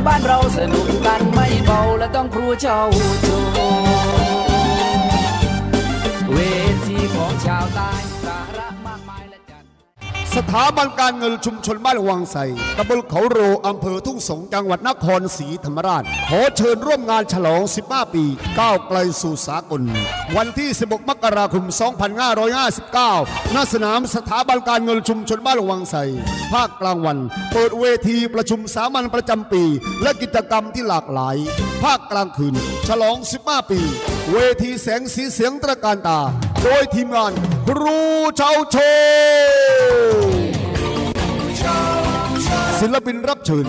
สไตล์บ้านเราสนุกกันไม่เบาและต้องครูเจ้าโจ ถาบันการเงินชุมชนบ้านวังไสตำบลเขาโรอำเภอทุ่งสงจังหวัดนครศรีธรรมราช ขอเชิญร่วมงานฉลอง 15 ปีก้าวไกลสู่สากล วันที่ 16 มกราคม 2559 ณ สนามสถาบันการเงินชุมชนบ้านวังไสภาคกลางวัน เปิดเวทีประชุมสามัญประจำปี และกิจกรรมที่หลากหลาย ภาคกลางคืน ฉลอง 15 ปี เวทีแสงสีเสียงตระการตา โดยทีมงานครูเชาโชว์ศิลปินรับเชิญ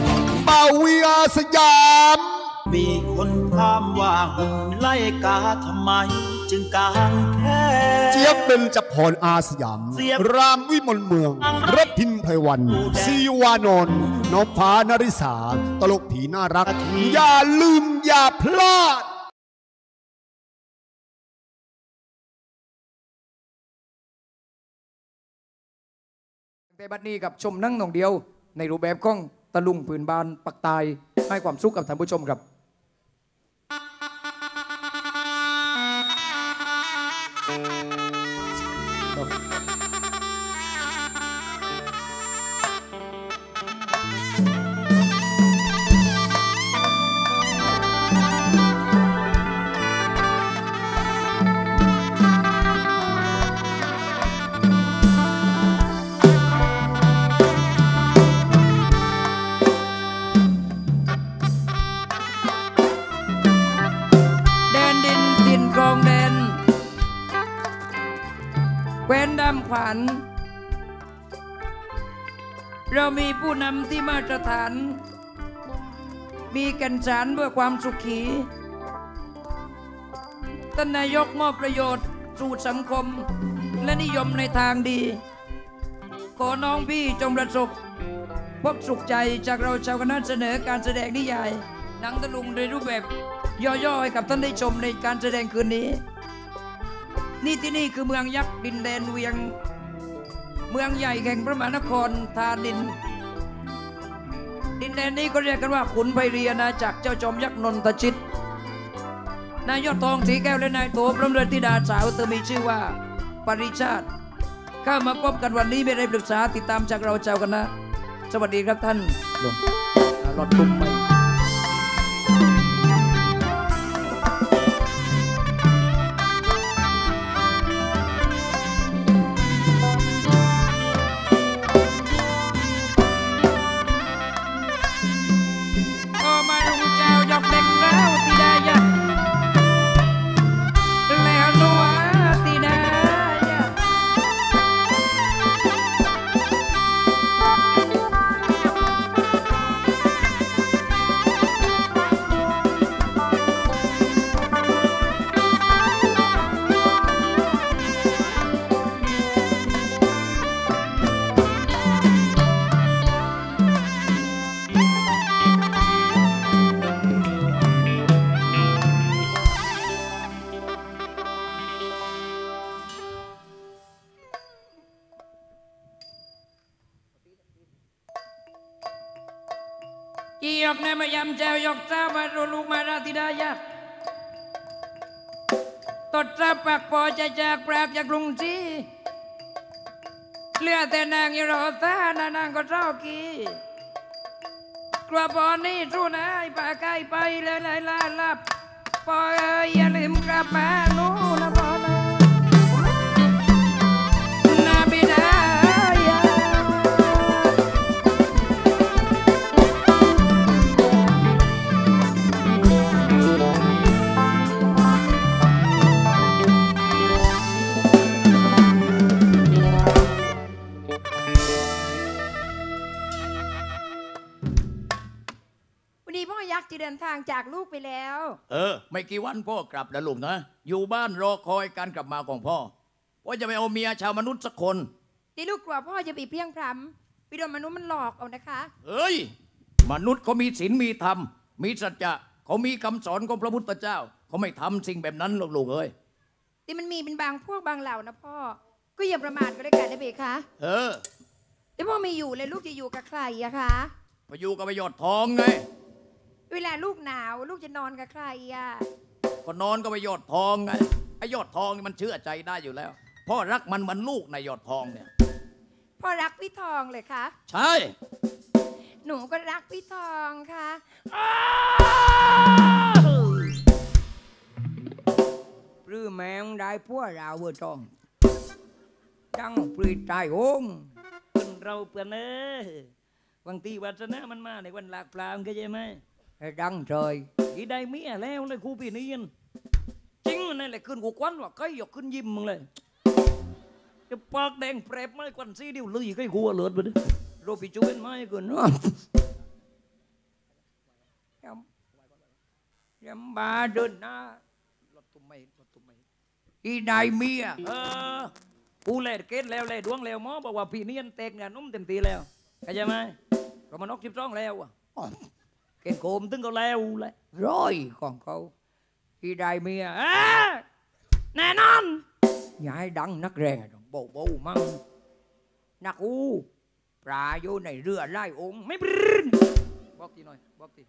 บาวีอาสยาม มีคนถามว่าหุ่นไล่กาทำไม จึงกางแค่เจี๊ยบเป็นจพรอาสยามเสียบรามวิมลเมืองรพินไพวันซีวานนท์นพฟ้านริสา ตลกผีน่ารัก อย่าลืมอย่าพลาด แต่บัดนี้กับชมนั่งหนองเดียว ในรูปแบบของตะลุงผืนบานปักตายให้ความสุขกับท่านผู้ชมครับ ดำขวัญเรามีผู้นำที่มาตรฐาน มีกันสารเพื่อความสุขีท่านนายกมอบประโยชน์สู่สังคม และนิยมในทางดี ขอน้องพี่จงประสบพบสุขใจจากเราชาวคณะเสนอการแสดงนิยายหนังตะลุงในรูปแบบย่อๆให้กับท่านได้ชมในการแสดงคืนนี้ นี่ที่นี่คือเมืองยักษ์ดินแดนเวียง เมืองใหญ่แห่งพระมหานครธานิน ดินแดนนี้ก็เรียกกันว่าขุนไพรีอาณาจักรเจ้าจอมยักษ์นนทชิต นายยอดทองสีแก้วและนายโตพร้อมด้วยธิดาสาวเธอมีชื่อว่าปริชาติ ข้ามาพบกันวันนี้ไม่ได้ปรึกษาติดตามจากเราเจ้ากันนะ สวัสดีครับท่านหลวงอ่ารอดตุ้มไป แต่นางอยู่รอตานานางก็เจ้ากีกลัวบอนี่สู้นะไอ้ป่าไก่ไปเลยเลยลาลับปอยอย่าลืมกลับมาโน่นนะ นี้พ่อยักษ์จะเดินทางจากลูกไปแล้ว เออ ไม่กี่วันพ่อกลับแล้วลูกนะ อยู่บ้านรอคอยการกลับมาของพ่อว่าจะไปเอาเมียชาวมนุษย์สักคนที่ลูกกลัวพ่อจะไปเพียงพรำไปโดนมนุษย์มันหลอกเอานะคะเอ้ย มนุษย์เขามีศีลมีธรรม มีสัจจะเขามีคำสอนของพระพุทธเจ้า เขาไม่ทำสิ่งแบบนั้นหรอกลูกเอ้ยที่มันมีเป็นบางพวกบางเหล่านะพ่อก็ก็อย่าประมาทก็ได้กันนะเบคะเออแต่พ่อไม่อยู่เลยลูกจะอยู่กับใครอะคะไปอยู่กับประโยชน์ทองไง เวลาลูกหนาวลูกจะนอนกับใครอะก็นอนกับประโยชน์ทองไงไอ้ยอดทองนี่มันเชื่อใจได้อยู่แล้วพ่อรักมันเหมือนลูกในายยอดทองเนี่ยพ่อรักพี่ทองเลยคะใช่ หนูก็รักพี่ทองค่ะปลื้มแมงได้พวกเราเวอร์จองจังปรีตายโองคนเราเปลือนเออบางทีวาสนามันมาในวันหลากปลามก็ใช่ไหม ไอ้ดังเฉยอีได้เมียแล้วเลยครูปีนี้นจริงนั่นแหละขึ้นกูควันว่าใครอยากขึ้นยิ้มมึงเลยจะปากแดงเปรบไม่ควันซีเดียวเลยใครกลัวเลือดไปดิโรบิจูเป็นไม้ก่อนเนาะยำยำบาเดินหน้ารถตุ้มไม่รถตุ้มไม่อีนายเมียเออกูเล่เกตแล้วเลยดวงแล้วหมอบอกว่าพี่เนียนเตกงานนุ่มเต็มทีแล้วเข้าใจไหมก็มันนกจิบจ้องแล้วอะ อ้อเกณฑ์โกมตึงก็แล้วแหละร้อยของเขาอีนายเมียเอ้ยแน่นอนอย่าให้ดังนักแรงอะต้องโบโบมั่งนักอูปลาอยู่ในเรือไล่องค์ไม่ปริ้นบอกทีหน่อยบอกที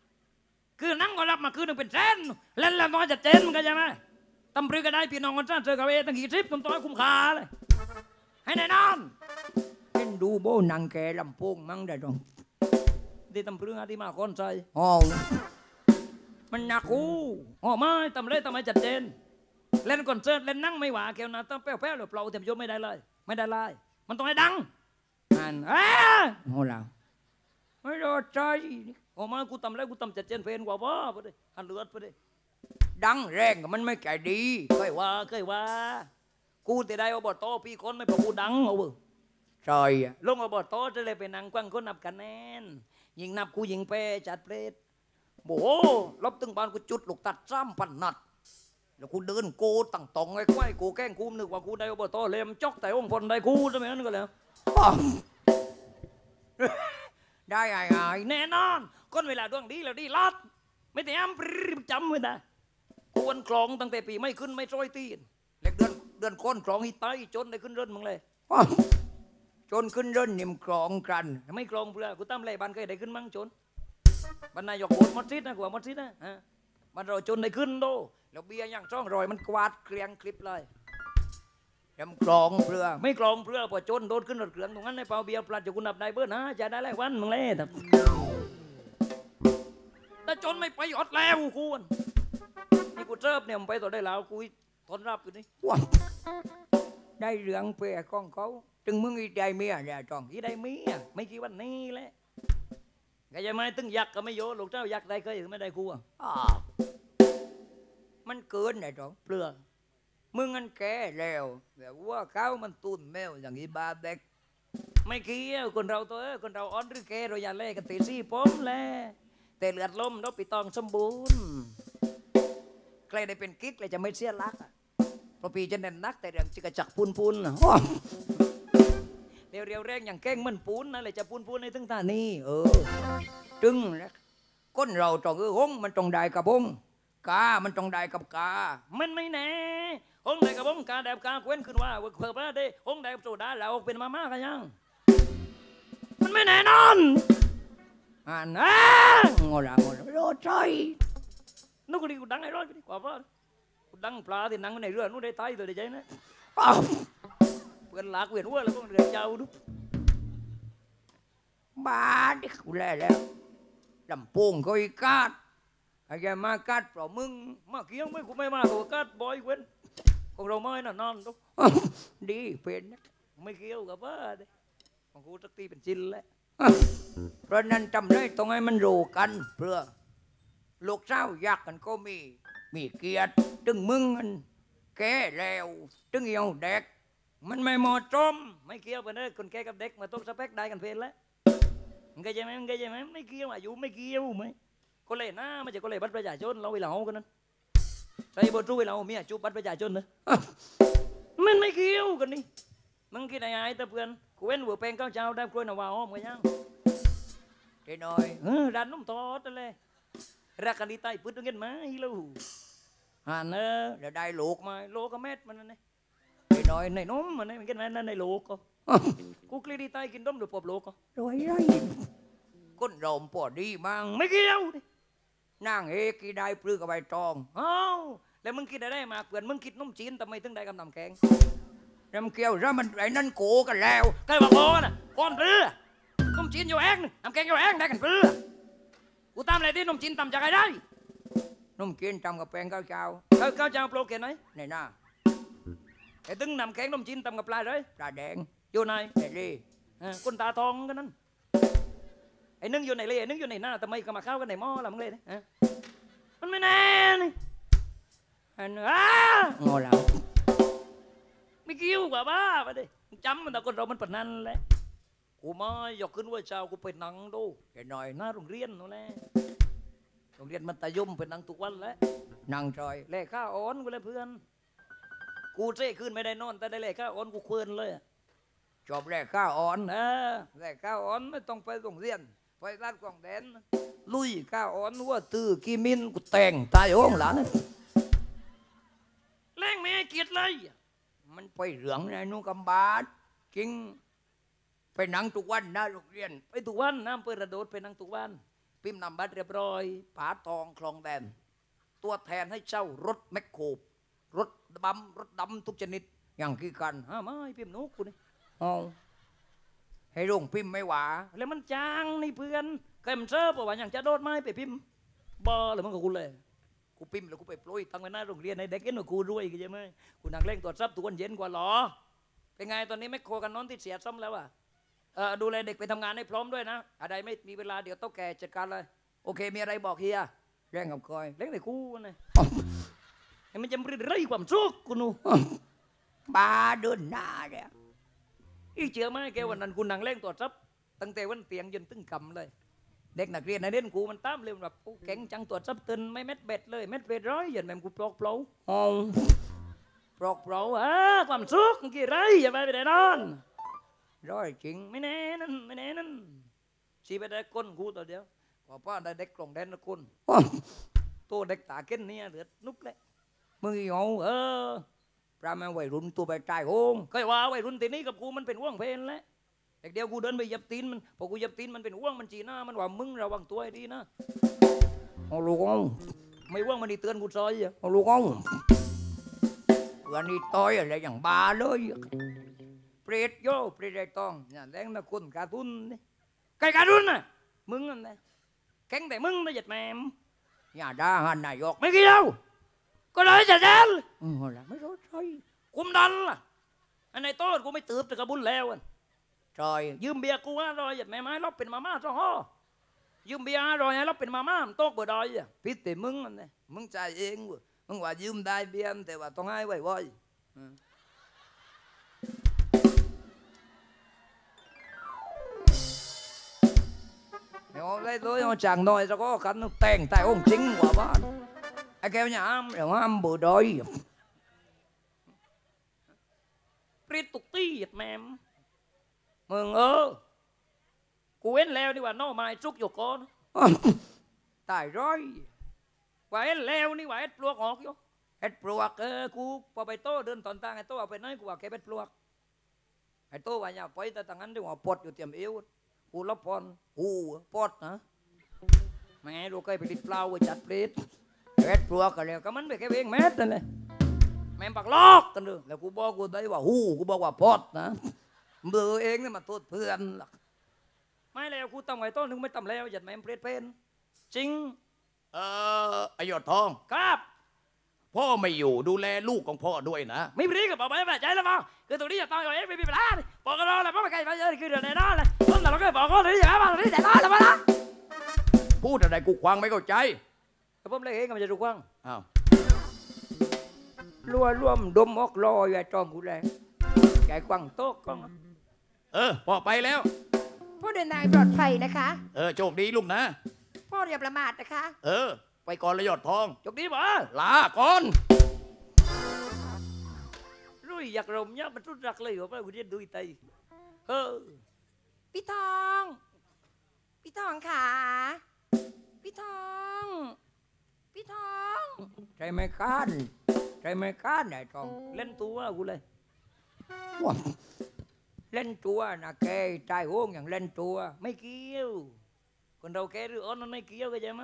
คือนั่งก็รับมาคือหนึ่งเป็นแสนเล่นแล้วน้อยจะเจนมันก็ใช่ไหมตำปรือก็ได้พี่น้องกันจ้าเจอกับเอตั้งกี่ทริปตุ้มต้อยคุ้มค่าเลยให้แน่นอนเห็นดูโบนังแกลำโพงมั่งได้ตรง ดีตำปรือที่มาคนใจอ๋อมันหนักกูอ๋อไม่ตำเลยทำไมจัดเจนเล่นคอนเสิร์ตเล่นนั่งไม่หวาเกี่ยวนะต้องแป้วๆหรือเปล่าเต็มยศไม่ได้เลย ไม่ได้เลยมันต้องให้ดังอ่านเอ้ยโอ้เราไม่รอใจนี่ออกมากูทำแล้วกูทำจัดเจนเพนกว่าว่าไปเลยอันเลือดไปเลยดังแรงมันไม่แก่ดีเคยว่าเคยว่า กูแต่ได้อบตพี่คนไม่พอกูดังเอาเว้ยใช่อะลงอบตจะเลยไปนั่งกว้างคนนับคะแนน ยิงนับกูยิงเป้จัดเปรตโอ้โหลบตึงบ้านกูจุดลูกตัดซ้ำพันนัดแล้วกูเดินโกตั้งตองไอ้ควายกูแกล้งกูนึกว่ากูได้อบตเลมจอกแต่องค์พลได้กูใช่ไหมนั่นก็แล้วได้ไงไงแน่นอนคนเวลาดวงดีแล้วดีลัดไม่แต่อ้ำปรีบจำไว้นะควรคลองตั้งแต่ปีไม่ขึ้นไม่ซอยตีนเล็กเดือนเดือนก้นคลองอีไตจนได้ขึ้นเรินมึงเลย จนขึ้นเรินนิ่มคลองกันไม่คลองเพื่อกูตั้มเลยบ้านเคยได้ขึ้นมั้งจนบรรนายกโบสถ์มัดซิดนะกูว่ามัดซิดนะฮะมันเราจนได้ขึ้นโดแล้วเบียร์ย่างช่องรอยมันกวาดเกลียงคลิปเลยยำกลองเพื่อไม่กลองเพื่อพอจนโดนขึ้นรถเครื่องตรงนั้นในเปาเบียร์ปลัดจะกุนับได้เบิ้ลนะจะได้หลายวันมึงเลยแต่แต่จนไม่ไปอดแล้วกูนนี่กูเจิบเนี่ยมไปต่อได้แล้วกูทนรับอยู่นี่ว้ได้เรื่องเปรของเขา จึงมึงอีได้เมียเนี่ยจองอีได้เมียไม่กี่วันนี้แหละไงจะไม่ตึงยักษ์ก็ไม่โยนลูกเจ้ายักษ์ได้เคยไม่ได้กูอะอ้าวมันเกินไอ้จองเปลือกมึงอันแก่แล้วแบบว่าเขามันตุนแมวอย่างนี้บาเด็กไม่เกี่ยวคนเราตัวเอ้ยคนเราอ่อนหรือแก่เราอย่าเล่กันตีซี่ผมแลแต่เลือดลมเราปีตองสมบูรณ์ใครได้เป็นกิ๊กเลยจะไม่เสียรักอะเพราะปีจะเน้นนักแต่เรื่องจิกระจักปูนปูนๆน่ะอ้อ เรียวเรียวๆแรงอย่างแกล้งมันปูนนะเลยจะปูนปูนในตึงตานี่เออจึงนะก้นเราตองเออหงมันตรงได้กับบงกา มันต้องได้กับกา มันไม่แน่องได้กับองกาแดบกาเว้นขึ้นว่าว่าเผื่อว่าได้องได้โซดาแล้วเป็นมาม่ากันยัง มันไม่แน่นอนอ่านนะงอละงอละโรใจนึกว่าดีกูดังไอ้ร้อยไปดีกว่าว่ากูดังปลาที่นั่งในเรือนู้นได้ตายตัวได้ใจนะ เพื่อนลักเวียนหัวแล้วก็เรือดเจ้าดูบ้าดิกูแล่แล้วลำโพงก็อีกาดไอ้แกมากัดเปล่ามึงมาเกี้ยงไม่กูไม่มาตัวกัดบอยเว้นของเราไม่น่ะนอนตุ๊กดีเป็นไม่เกี่ยวกับว่าเด้ของกูตักตีเป็นจินแล้วเพราะนั้นจำเลยต้องให้มันรู้กัน เพื่อลูกเจ้าอยากกันก็มี มีเกียรติตึงมึงมันแก่แล้วตึงเหี่ยวเด็ก มันไม่เหมาะสมไม่เกี่ยวกันเลยคนแก่กับเด็กมาต้องสเปคได้กันเพลแล้วมึงเข้าใจไหมมึงเข้าใจไหมไม่เกี่ยวอายุไม่เกี่ยวไหมก็เลยหน้าไม่ใช่ก็เลยบัตรประชาชนเราเวลาเอากันนั้นใส่บทรู้เวลาเอาเมียจูบบัตรประชาชนเนอะมันไม่เกี่ยวกันนี่มึงคิดอะไรไอ้ตะเพื่อนกูเว้นหัวเป็นข้าวเจ้าได้กล้วยหน่าวาอ้อมกันยังเจ๊น้อยเออดันนุ่มทอดนั่นเลยรักกันดีใต้ปืนตรงเงินไหมลูกอ่านเนอะเดี๋ยวได้ลูกมาโลกก็เม็ดมันนั่ นเองเจ๊น้อยในนมมันไม่กินนั่นในโลกก็กูกลีดีตายกินนมหรือปอบโลกก็รวยไรก้นโรมปอดดีมั้งไม่เกี่ยวดินางเอกกีได้ปลื้อกับใบตองเอ้าแล้วมึงกินอะไรมาเพื่อนมึงกินนมจีนทำไมถึงได้กำนำแกงน้ำเกี่ยวแล้วมันไอ้นั่นโกกันแล้วใครบอกโกกันน่ะก้อนเรือนมจีนอยู่เองน้ำแกงอยู่เองได้กันเพื่อกูตามอะไรที่นมจีนตำจากใครได้นมจีนตำกับแป้งข้าวเจ้าข้าวข้าวเจ้าโปรเกนไหมในหน้า ไอ้ตึงนำแกงนมจีนตำกับปลาเลยปลาแดงอยู่ไหนไอ้เล่เออคนตาทองกันนั่นไอ้นึ่งอยู่ไหนเล่ไอ้นึ่งอยู่ไหนหน้าทำไมก็มาเข้ากันในหม้อล่ะมึงเลยเออมันไม่แน่นี่อันอ้างอแล้วไม่กิ้วกว่าบ้าไปดิจำมันแต่คนเรามันปนนั้นแหละกูไม่อยากขึ้นว่าเช้ากูไปนั่งดูแค่หน่อยหน้าโรงเรียนนู่นแหละโรงเรียนมัธยมไปนั่งทุกวันแหล้วนั่งจอยเล่ข้าอ้อนกูเลยเพื่อน กูเจ้ขึ้นไม่ได้นอนแต่ได้เล่ข้าอ้อนกูเคลื่อนเลยอะจอบแล่ข้าอ้อนเออแล่ข้าอ้อนไม่ต้องไปโรงเรียนไปร้านกล่องแดนลุยข้าอ้อนว่าตื้อกีมินกูแต่งตายโอ้งหลานแรงไม่ให้เกียรติเลย มันไปเหลืองในนุ่งกำบาดจริงไปนั่งทุกวันนะโรงเรียน ไปทุกวันนะเปิดระโดดไปนั่งทุกวัน พิมพ์นำบัตรเรียบร้อยผาทองคลองแดน ตัวแทนให้เช่ารถแมคโคร รถดำรถดำทุกชนิด อย่างกี่กันฮะไม่พิมพ์นุกกูนี่เอาให้โรงพิมพ์ไม่หวาแล้วมันจางนี่เพื่อนเคยมันเจอป่ว่าอย่างจะโดดไม้ไปพิมพ์บอหรือมันกับกูเลยกูพิมพ์แล้วกูไปโปรยตั้งไว้หน้าโรงเรียนให้เด็กเห็นว่ากูรวยกันใช่ไหมกูนั่งเล่นตรวจทรัพย์ทุกวันเย็นกว่าหรอเป็นไงตอนนี้แมคโครกันนอนที่เสียซ่อมแล้วอะเออดูแลเด็กไปทำงานให้พร้อมด้วยนะ อะไรไม่มีเวลาเดี๋ยวต้องแก่จัดการเลย โอเค มีอะไรบอกเฮียแรงกับคอยเล่นแต่กูนะ ไอ้มันจะรีดไรความสุขกูนูบาเดินหน้าเนี่ยอีเชื่อไหมแกวันนั้นกูนั่งเล่นตัวจซับตั้งแต่วันเตียงจนตึงกำเลย เด็กนักเรียนในเด่นกูมันตามเลยแบบกูแข็งจังตัวจซับตึนไม่เม็ดเบ็ดเลยเม็ดเบ็ดร้อยอย่างแม่งกูปลอกเปล่าอ๋อปลอกเปล่าอะความสุขกี่ไรอย่าไปไปไหนนอนร้อยจริงไม่แน่นั่นไม่แน่นั่นชีไปได้ก้นกูตัวเดียวพอป้าได้เด็กกล่องแดนนะคุณตัวเด็กตาเก้นเนี่ยเหลือนุกเลย มึงอีเอเออปรามาวัยรุ่นตัวไปตายโหงเคยว่าวัยรุ่นทีนี้กับกูมันเป็นว่วงเพลนแล้วเด็กเดียวกูเดินไปเยับตีนมันพอกูเยับตีนมันเป็นว่วงมันจีหน้ามันว่ามึงระวังตัวให้ดีนะเอาลูกเอาไม่ว่วงมันนี่เตือนกูซอยอะเอาลูกเอาเพื่อนนี่ต้อยอะไรอย่างบาเลยเปรตโยเปรตไอ้ตองเนี่ยแรงนะคนการ์ตูนนี่ใครการ์ตูนน่ะมึงนั่นแหละแข็งแต่มึงนะหยัดแมมอย่าด่าหันนายกไม่กี่ยว เลยจะแดนอือละไม่รู้ใช่คุมดันล่ะอันไหนโต้กูไม่ตืบแต่กระบุญแล้วอันจอยยืมเบียร์กูห้าร้อยหยัดแม่ไม้ลบเป็นมาม่าจ้องห่อยืมเบียร์ห้าร้อยให้ลบเป็นมาม่ามันโต๊ะบ่ดอยอะพิษแต่มึงนั่นแหละมึงจ่ายเองเว้ยมึงว่ายืมได้เบียร์แต่ว่าต้องให้ไว้ๆเดี๋ยว lấy tối nó chẳng nói cho có khăn nó tèn tại ông chính quả ba ai kêu nhà am để am bữa đôi Riết tục ti giật mềm Mừng ơ Cô én leo đi bà nó mai trúc vô con Tài rồi Bà én leo đi bà ết pluộc ngọt vô Ết pluộc ơ Cô bà bày tô đơn toàn ta Ngày tô bà bày nói cô bà kê ết pluộc Ngày tô bà nhà bấy ta tăng ăn đi ngọt bột vô tiệm yếu กูรับพรกูปอดนะแม่ลูก เคยไปติดเปล่าไว้จัดเปรตเอ็ดปลวกกันแล้วก็มันไปแค่เองแมสนั่นเลยแม่งปักลอกกันเลยแล้วกูบอกกูได้ว่าหูกูบอกว่าปอดนะเบื่อเองนี่มาโทษเพื่อนหรอกไม่แล้วกูตำไว้ต้นนึงไม่ตำแล้วหยัดแม่งเปรตเป็นจริง เออไอหยอดทองครับพ่อไม่อยู่ดูแลลูกของพ่อด้วยนะ ไม่รีกับบอกไปแบบใจแล้วมั้งคือตรงนี้อย่าตายก่อนเอ้ไม่มีปัญหาบอกกันรอเลยเพราะมันใกล้มาเยอะคือเดือนไหนนอนเลยต้นแต่เราก็บอกกันเลยอย่างนั้นมาตรงนี้แต่นอนแล้วมาละพูดอะไรกูควางไม่เข้าใจ แต่ผมเลยเองก็มันจะถูกว่างอ้าวรัวร่วมดมออกรออยู่ไอ้จอมกูเลยใหญ่กว้างโต๊ะกล้องเออพ่อไปแล้วพ่อเดินทางปลอดภัยนะคะ เออโชคดีลูกนะ พ่ออย่าประมาทนะคะ เออ ไปก่อนเลยหยอดทอง จบดีบ่ลาก่อนรุ่ยอยากรมเนี่ยมันรุดรักเลยว่ากูจะดูไตเออพี่ทอง พี่ทองขาพี่ทอง พี่ทองใจไม่ค้านใจไม่ค้านไอ้จอมเล่นตัวกูเลยเล่นตัวนะแกตายโหงอย่างเล่นตัว ไม่เกี่ยว คนเราแกหรืออ่อนมันไม่เกี่ยวกันใช่ไหม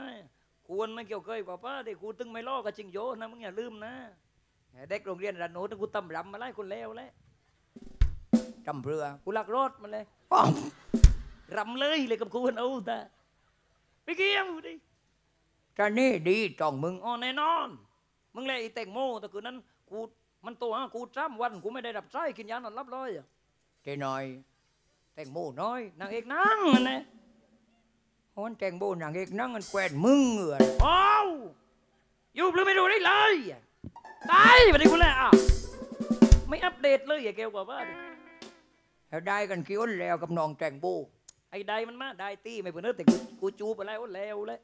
ควรไม่เกี่ยวเคยกว่าป้าเด็กกูตึงไม่ล่อกับจริงโยนะมึงอย่าลืมนะเด็กโรงเรียนระโนดกูตำรำมาไล่คนแล้วแหล้วจำเรือกูลักรถมาเลยอ้าวรำเลยเลยกับกูคนเอาแต่ไม่เกี่ยวดิ จะนี่ดีจ้องมึงอ๋อแน่นอน มึงเลยอ้แตงโมแต่คืนนั้นกูมันตัวฮะกูจ้ำวันกูไม่ได้ดับไส้กินยานอนรับเลยอะเจน้อยแตงโมน้อยนางเอกนั่งนนะโอนแตงโมนางเอกนั่งกันแกวนมึงเหรอโอ้าวอยู่หรือไม่รู้ได้เลยตายไปดิกูแล้วอะไม่อัปเดตเลยอย่าเกลกว่าบ้านแล้วได้กันกี่อ้นแล้วกับน้องแตงโมไอ้ได้มันมาได้ตีไม่เพิ่นเนอแต่กูจูบไปแล้วอ้นแล้วเลยเจน้อยน่าตัวทาสอันนี่กูไม่เกี่ยวกูตื้อกูเจ๊กะไอ้เลวกูตำเท่าไรกูเลยใช่ไหมกูไม่ใช่โบมโบสู้หนังเล่ใกล้จอะไม่เกี่ยวเลยมึงรู้น้องกอบส่วนนั่นมันกอบส่วนนั่นคนที่ได้พวกกูจูไปตั้งหลย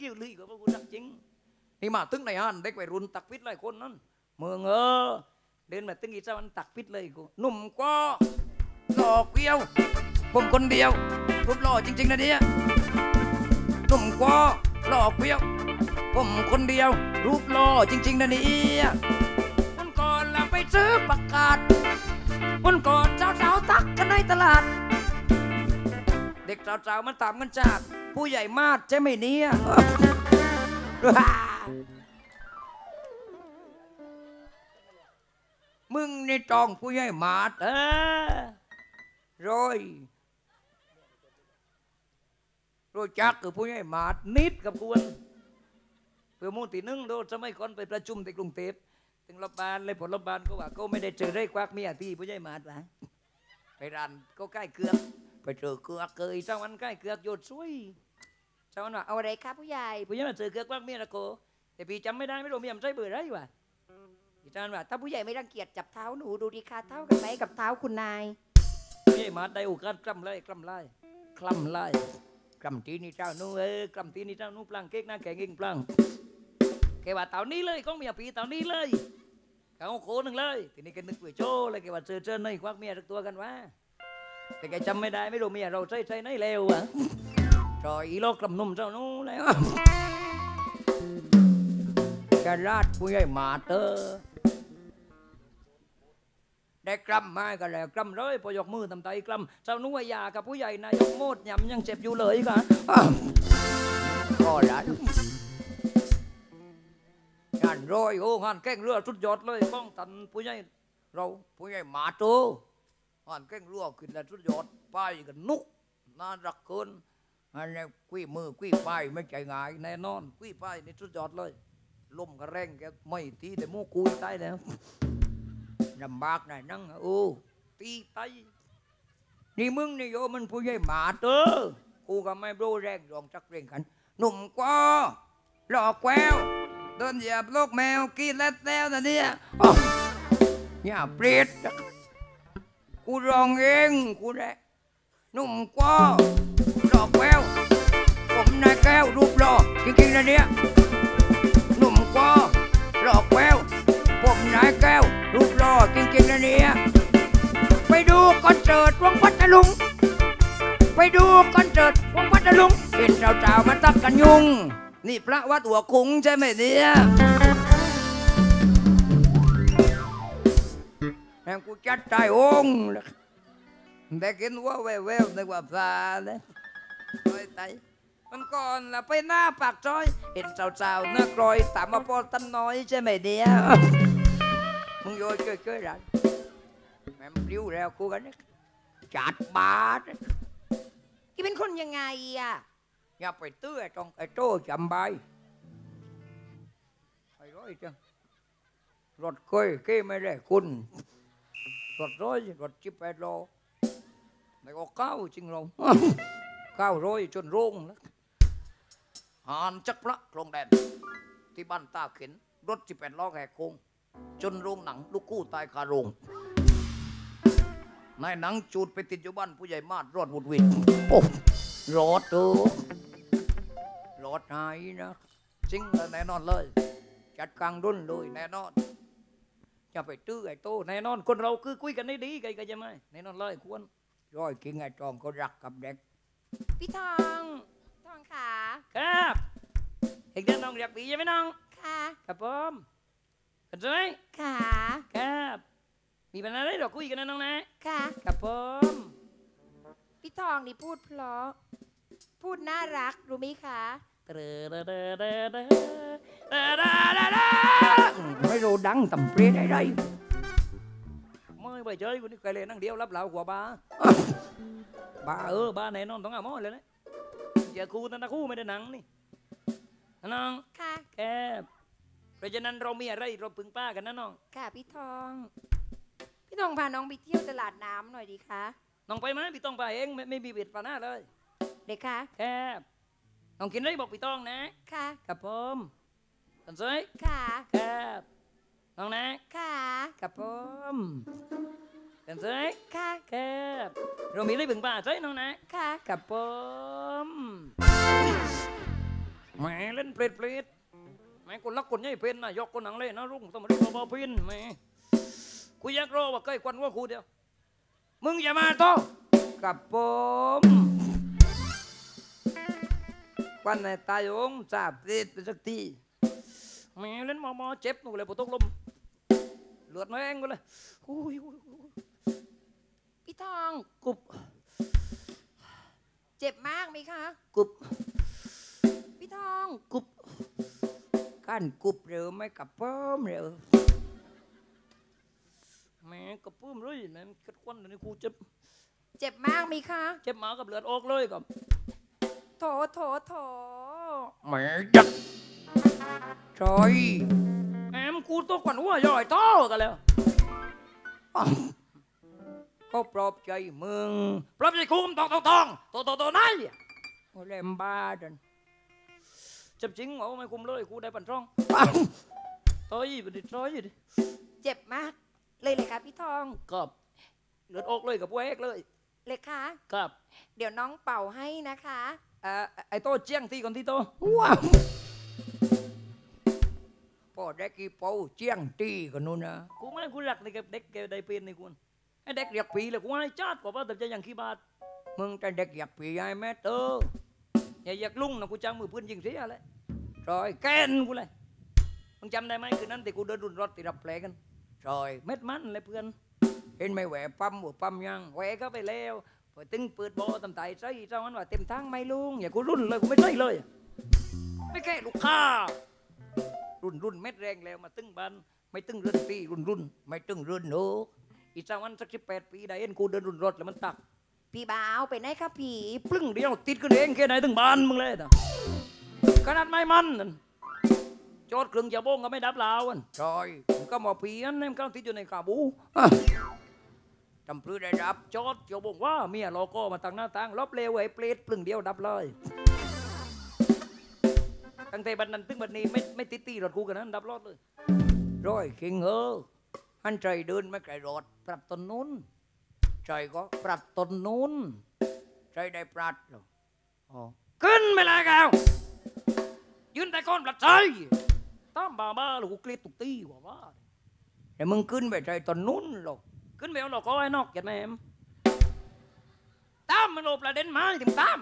กี่ยวเลยกับกูดักจริงนี่มาตึงในฮันเด็กวัยรุ่นตักพิษหลายคนนั่นเมืองเออเดินมาตึงอีเจ้ามันตักพิษเลยกูหนุ่มก็หล่อเกลียวผมคนเดียวรูปหล่อจริงๆนะเนี่ยหนุ่มก็หล่อเกลียว ผมคนเดียว รูปหล่อจริง ๆนะเนี่ยวันก่อนเราไปซื้อประกาศวันก่อนสาวๆตักกันในตลาด เด็กสาวๆมันตามกันจาก ผู้ใหญ่มาดใช่ไหมเนี่ยมึงในจองผู้ใหญ่มาดเออโรยรู้จักกับผู้ใหญ่มาดนิดกับกวนเพื่อมูตีนึงโดนสมัยก่อนไปประชุมที่กรุงเทพถึงรับบานเลยผลรับบานก็ว่าก็ไม่ได้เจอได้ควักเมียที่ผู้ใหญ่มาดวะไปรันก็ใกล้เกือ ไปเจอเกือกเกยเจ้าวันใกล้เกือกโยดซุยเจ้าวันว่าเอาอะไรครับผู้ใหญ่ผู้ใหญ่มาเจอเกือกควักเมียละโกแต่พี่จำไม่ได้ไม่รู้เมียมันใช่เบอร์ไรวะอาจารย์ว่าถ้าผู้ใหญ่ไม่รังเกียจจับเท้าหนูดูดีค่ะเท่ากันไหมกับเท้าคุณนายพี่มาได้โอกาสกล้ำไล่กล้ำไล่กล้ำไล่กล้ำทีนี่เจ้านู้เอ้ยกล้ำทีนี่เจ้านู้ปลังเก๊กหน้าแกงเองปลังแกว่าเต่านี้เลยก็เมียปีเต่านี้เลยเขาโคหนึ่งเลยทีนี้แกนึกไปโจ้เลยแกว่าเจอเจอในควักเมียสักตัวกันวะ แต่แกจำไม่ได้ไม่รู้เมียเราใช่ใช่ไหนแล้วอะจอยอีโลกกำนุ่มเจ้านู้แล้วแกราดผู้ใหญ่หมาเตอได้กลัมมาก็แล้วกลัมเลยพอยกมือทำไตกลัมเจ้านุ่ยยากับผู้ใหญ่นายกโมดยำยังเจ็บอยู่เลยกันก็ละงานร้อยโอ้งานแก้งเรือสุดยอดเลยป้องตันผู้ใหญ่เราผู้ใหญ่หมาโต งานแก้งเรือขึ้นแล้วสุดยอดป้ายกันนุกน่ารักเกินอันนี้กุ้ยมือกุ้ยป้ายไม่ใจง่ายแน่นอนกุ้ยป้ายนี่สุดยอดเลยลมกระแรงแกไม่ทีแต่หมูกุยตายแล้วลำบากหน่อยนั่งโอ้ตีไตนี่มึงนี่โยมันผู้ใหญ่หมาเตอกูก็ไม่รู้แรงรองจักเร่งกันหนุ่มก็หลอกแววโดนเหยียบโลกแมวกินแล้วแล้วนะเนี่ยอ้าวอย่าเปรียด กูร้องเองกูแหละหนุ่มก็หลอกแววผมนายแก้วรูปหล่อจริงๆนะเนี่ยหนุ่มก็หลอกแววผมนายแก้วรูปหล่อจริงๆนะเนี่ยไปดูคอนเสิร์ตวงพัทลุง ไปดูคอนเสิร์ตวงพัทลุงเห็นสาวๆมันตักกันยุง นี่พระวัดหัวคุงใช่ไหมเนี่ย แม่งกูจัดใจองค์เลยแต่กินว่าแววๆในกว่าพาเลยโอ้ยตายมันก่อนละไปหน้าปากซอย เห็นสาวๆหน้ากรอยตามมาพอตันน้อยใช่ไหมเนี่ยมึงโยนเกยๆรันแม่มริ้วแล้วกูกันเนี่ยจัดบาทที่เป็นคนยังไงอะอย่าไปตื้อไอ้ตรงไอ้โต้จำใบไปร้อยจังรถเคยเก้ไม่ได้คุณ รถร้อยรถจิบแปดโลไม่ก็เก้าจริงลงเก้าร้อยจนโรงแล้วหานจักรพระโครงแดนที่บ้านตาเข็น รถจิบแปดล้อแหกโค้งจนโรงหนังลูกกู้ตายคาโรงนายหนังจูดไปติดอยู่บ้านผู้ใหญ่มาดรอดหวุดหวิดโอ้รอดเถอะรอดหายนะจริงเลยแน่นอนเลย จัดกลางรุ่นเลยแน่นอน อย่าไปตื้อไอ้โตแน่นอนคนเราคือคุยกันได้ดีไงก็จะไม่แน่นอนเลยควรร้อยกิงไอ้จองก็รักกับเด็ก พี่ทองทองขาครับเห็นเดินน้องเรียกปีใช่ไหมน้อง ค่ะครับผมกันไหมค่ะครับ มีปัญหาอะไรเรอคุยกันนะน้องนะ ค่ะ ครับผมพี่ทองนี่พูดเพลาะพูดน่ารักรู้ไหมคะเตรเดเดเดเดเดเดเไม่รู้ดังต่ำเปรี้ยได้ไรไม่ไปเจอคนนี้เคยเล่นนั่งเดียวรับเหล่ากว่าบ้าบ้าเออบ้าแน่นอนต้องเอาหม้อเลยนะอย่าคูตันตะคู่ไม่ได้หนังนี่น้องค่ะแคบเพราะฉะนั้นเรามีอะไรเราพึงป้ากันนะน้อง ค่ะพี่ทอง พี่ทองพาน้องไปเที่ยวตลาดน้ำหน่อยดีคะน้องไปไหมพี่ต้องไปเองไม่ไม่มีเบียดปาหน้าเลย เด็กคะแคบน้องกินอะไรบอกพี่ต้องนะ ค่ะครับผม กันซอยค่ะ ครับน้องนะค่ะครับผมกันซอยค่ะครับเรามีอะไรบึงป่าซอยน้องนะค่ะครับผมแหมเล่นเปรตเปรตแหมคนรักคนใหญ่เป็นนะยกคนหนังเล่นนะรุ่งต้องมาดูเบาๆพินแหมกูอยากรอว่าใกล้ควันว่าครูเดียว มึงอย่ามาโตกับผมควันในตายองจับเด็ดไปสักที แหมเล่นมอมอเจ็บหนูเลยปวดตกลมเลือดมาเองก็เลยอุ้ยอุ้ยอุ้ยพี่ทองกุบ เจ็บมากไหมคะกุบ พี่ทองกุบกันกุบเร็วไหม่กับเพิ่มเร็วแหม่กับเพิ่มเลยแหม่กัดควันเดี๋ยวนี้กูเจ็บ เจ็บมากไหมคะ เจ็บหมากับเลือดออกเลยกับโถโถโถแหม่จัด ชอยแหมมกูตัวกวันหัวย่อยโต้กันแล้วอ้าวก็ปลอบใจมึงปลอบใจกูมนตองตองตองโตโตโตไหนโอ้ยแหลมบ้าดันจับจริงเหรอไม่คุมเลยกูได้ปันช่องอ้าวต่อยไปดิต่อยดิเจ็บมาก เลยเลยคะพี่ทองกับเลือดออกเลยกับแวกเลยเลยคะกับ เดี๋ยวน้องเป่าให้นะคะ เอ่อไอ้โตเจียงที่ก่อนที่โตว้าว po deki po chiang ti ko nuna ku mai ku lak ni ke dek ke dai pin ni kun ai dek yak pi le ku ai chat ko ba tập cha yang ki bat mừng ta dek yak pi ai me to ya yak lung na ku chang mu pun jing sia le rồi ken ku le ึงจำได้ไหมคืนนั้นที่กูเดินดุนรถติดรับแผลกันรอยเม็ดมันเลยเพื่อน เห็นไม่แหวปั๊มหัวปั๊มยังแหวก็ไปแล้วพอตึงเปิดบอตำไตใส่เจ้ามันว่าเต็มทางไม่ลุงอย่ากูรุ่นเลยกูไม่ใช่เลย ไม่แค่ลูกค้า รุ่นรุ่นเม็ดแรงแล้วมาตึงบันไม่ตึงเรือนปีรุ่นรุ่นไม่ตึงเรือนโนอีเจ้ามันสักสิบแปดปีได้เห็นกูเดินรุ่นรถแล้วมันตักพี่บ่าวไปไหนครับผีปลึ้งเดียวติดกันเองแค่ไหนถึงบ้านมึงเลยนะขนาดไม่มันนั่นโจดครึ่งจะโบงก็ไม่ดับลาวอันใช่มันก็หมอปีอันนั้นมันก็ติดอยู่ในกาบูอะจำพลือได้ดับจอดจะบอกว่าเมียโลโก้มาตั้งหน้าตั้งลบเลวไอ้เปรตปลึ้งเดียวดับเลย ตั้งแต่บัดนั้นถึงบัดนี้ไม่ไม่ติดตีรถกูกันนั้นดับรถเลยร้อยคิงเออหันใจเดินไม่ไกลรถปรับตนนู้นใจก็ปรับตนนู้นใจได้ปรัดหรออ๋อขึ้นไม่เลยแกวยืนแต่ก้นปลัดใจตามบาบ้าหรือกูเกลียดตุกตีกว่าว่าแต่มึงขึ้นไปใจตนนู้นหรอกขึ้นไปเอาหลอกก็ไอ้นอกกันแม่มตามมันโลประเด็นมาถึงตาม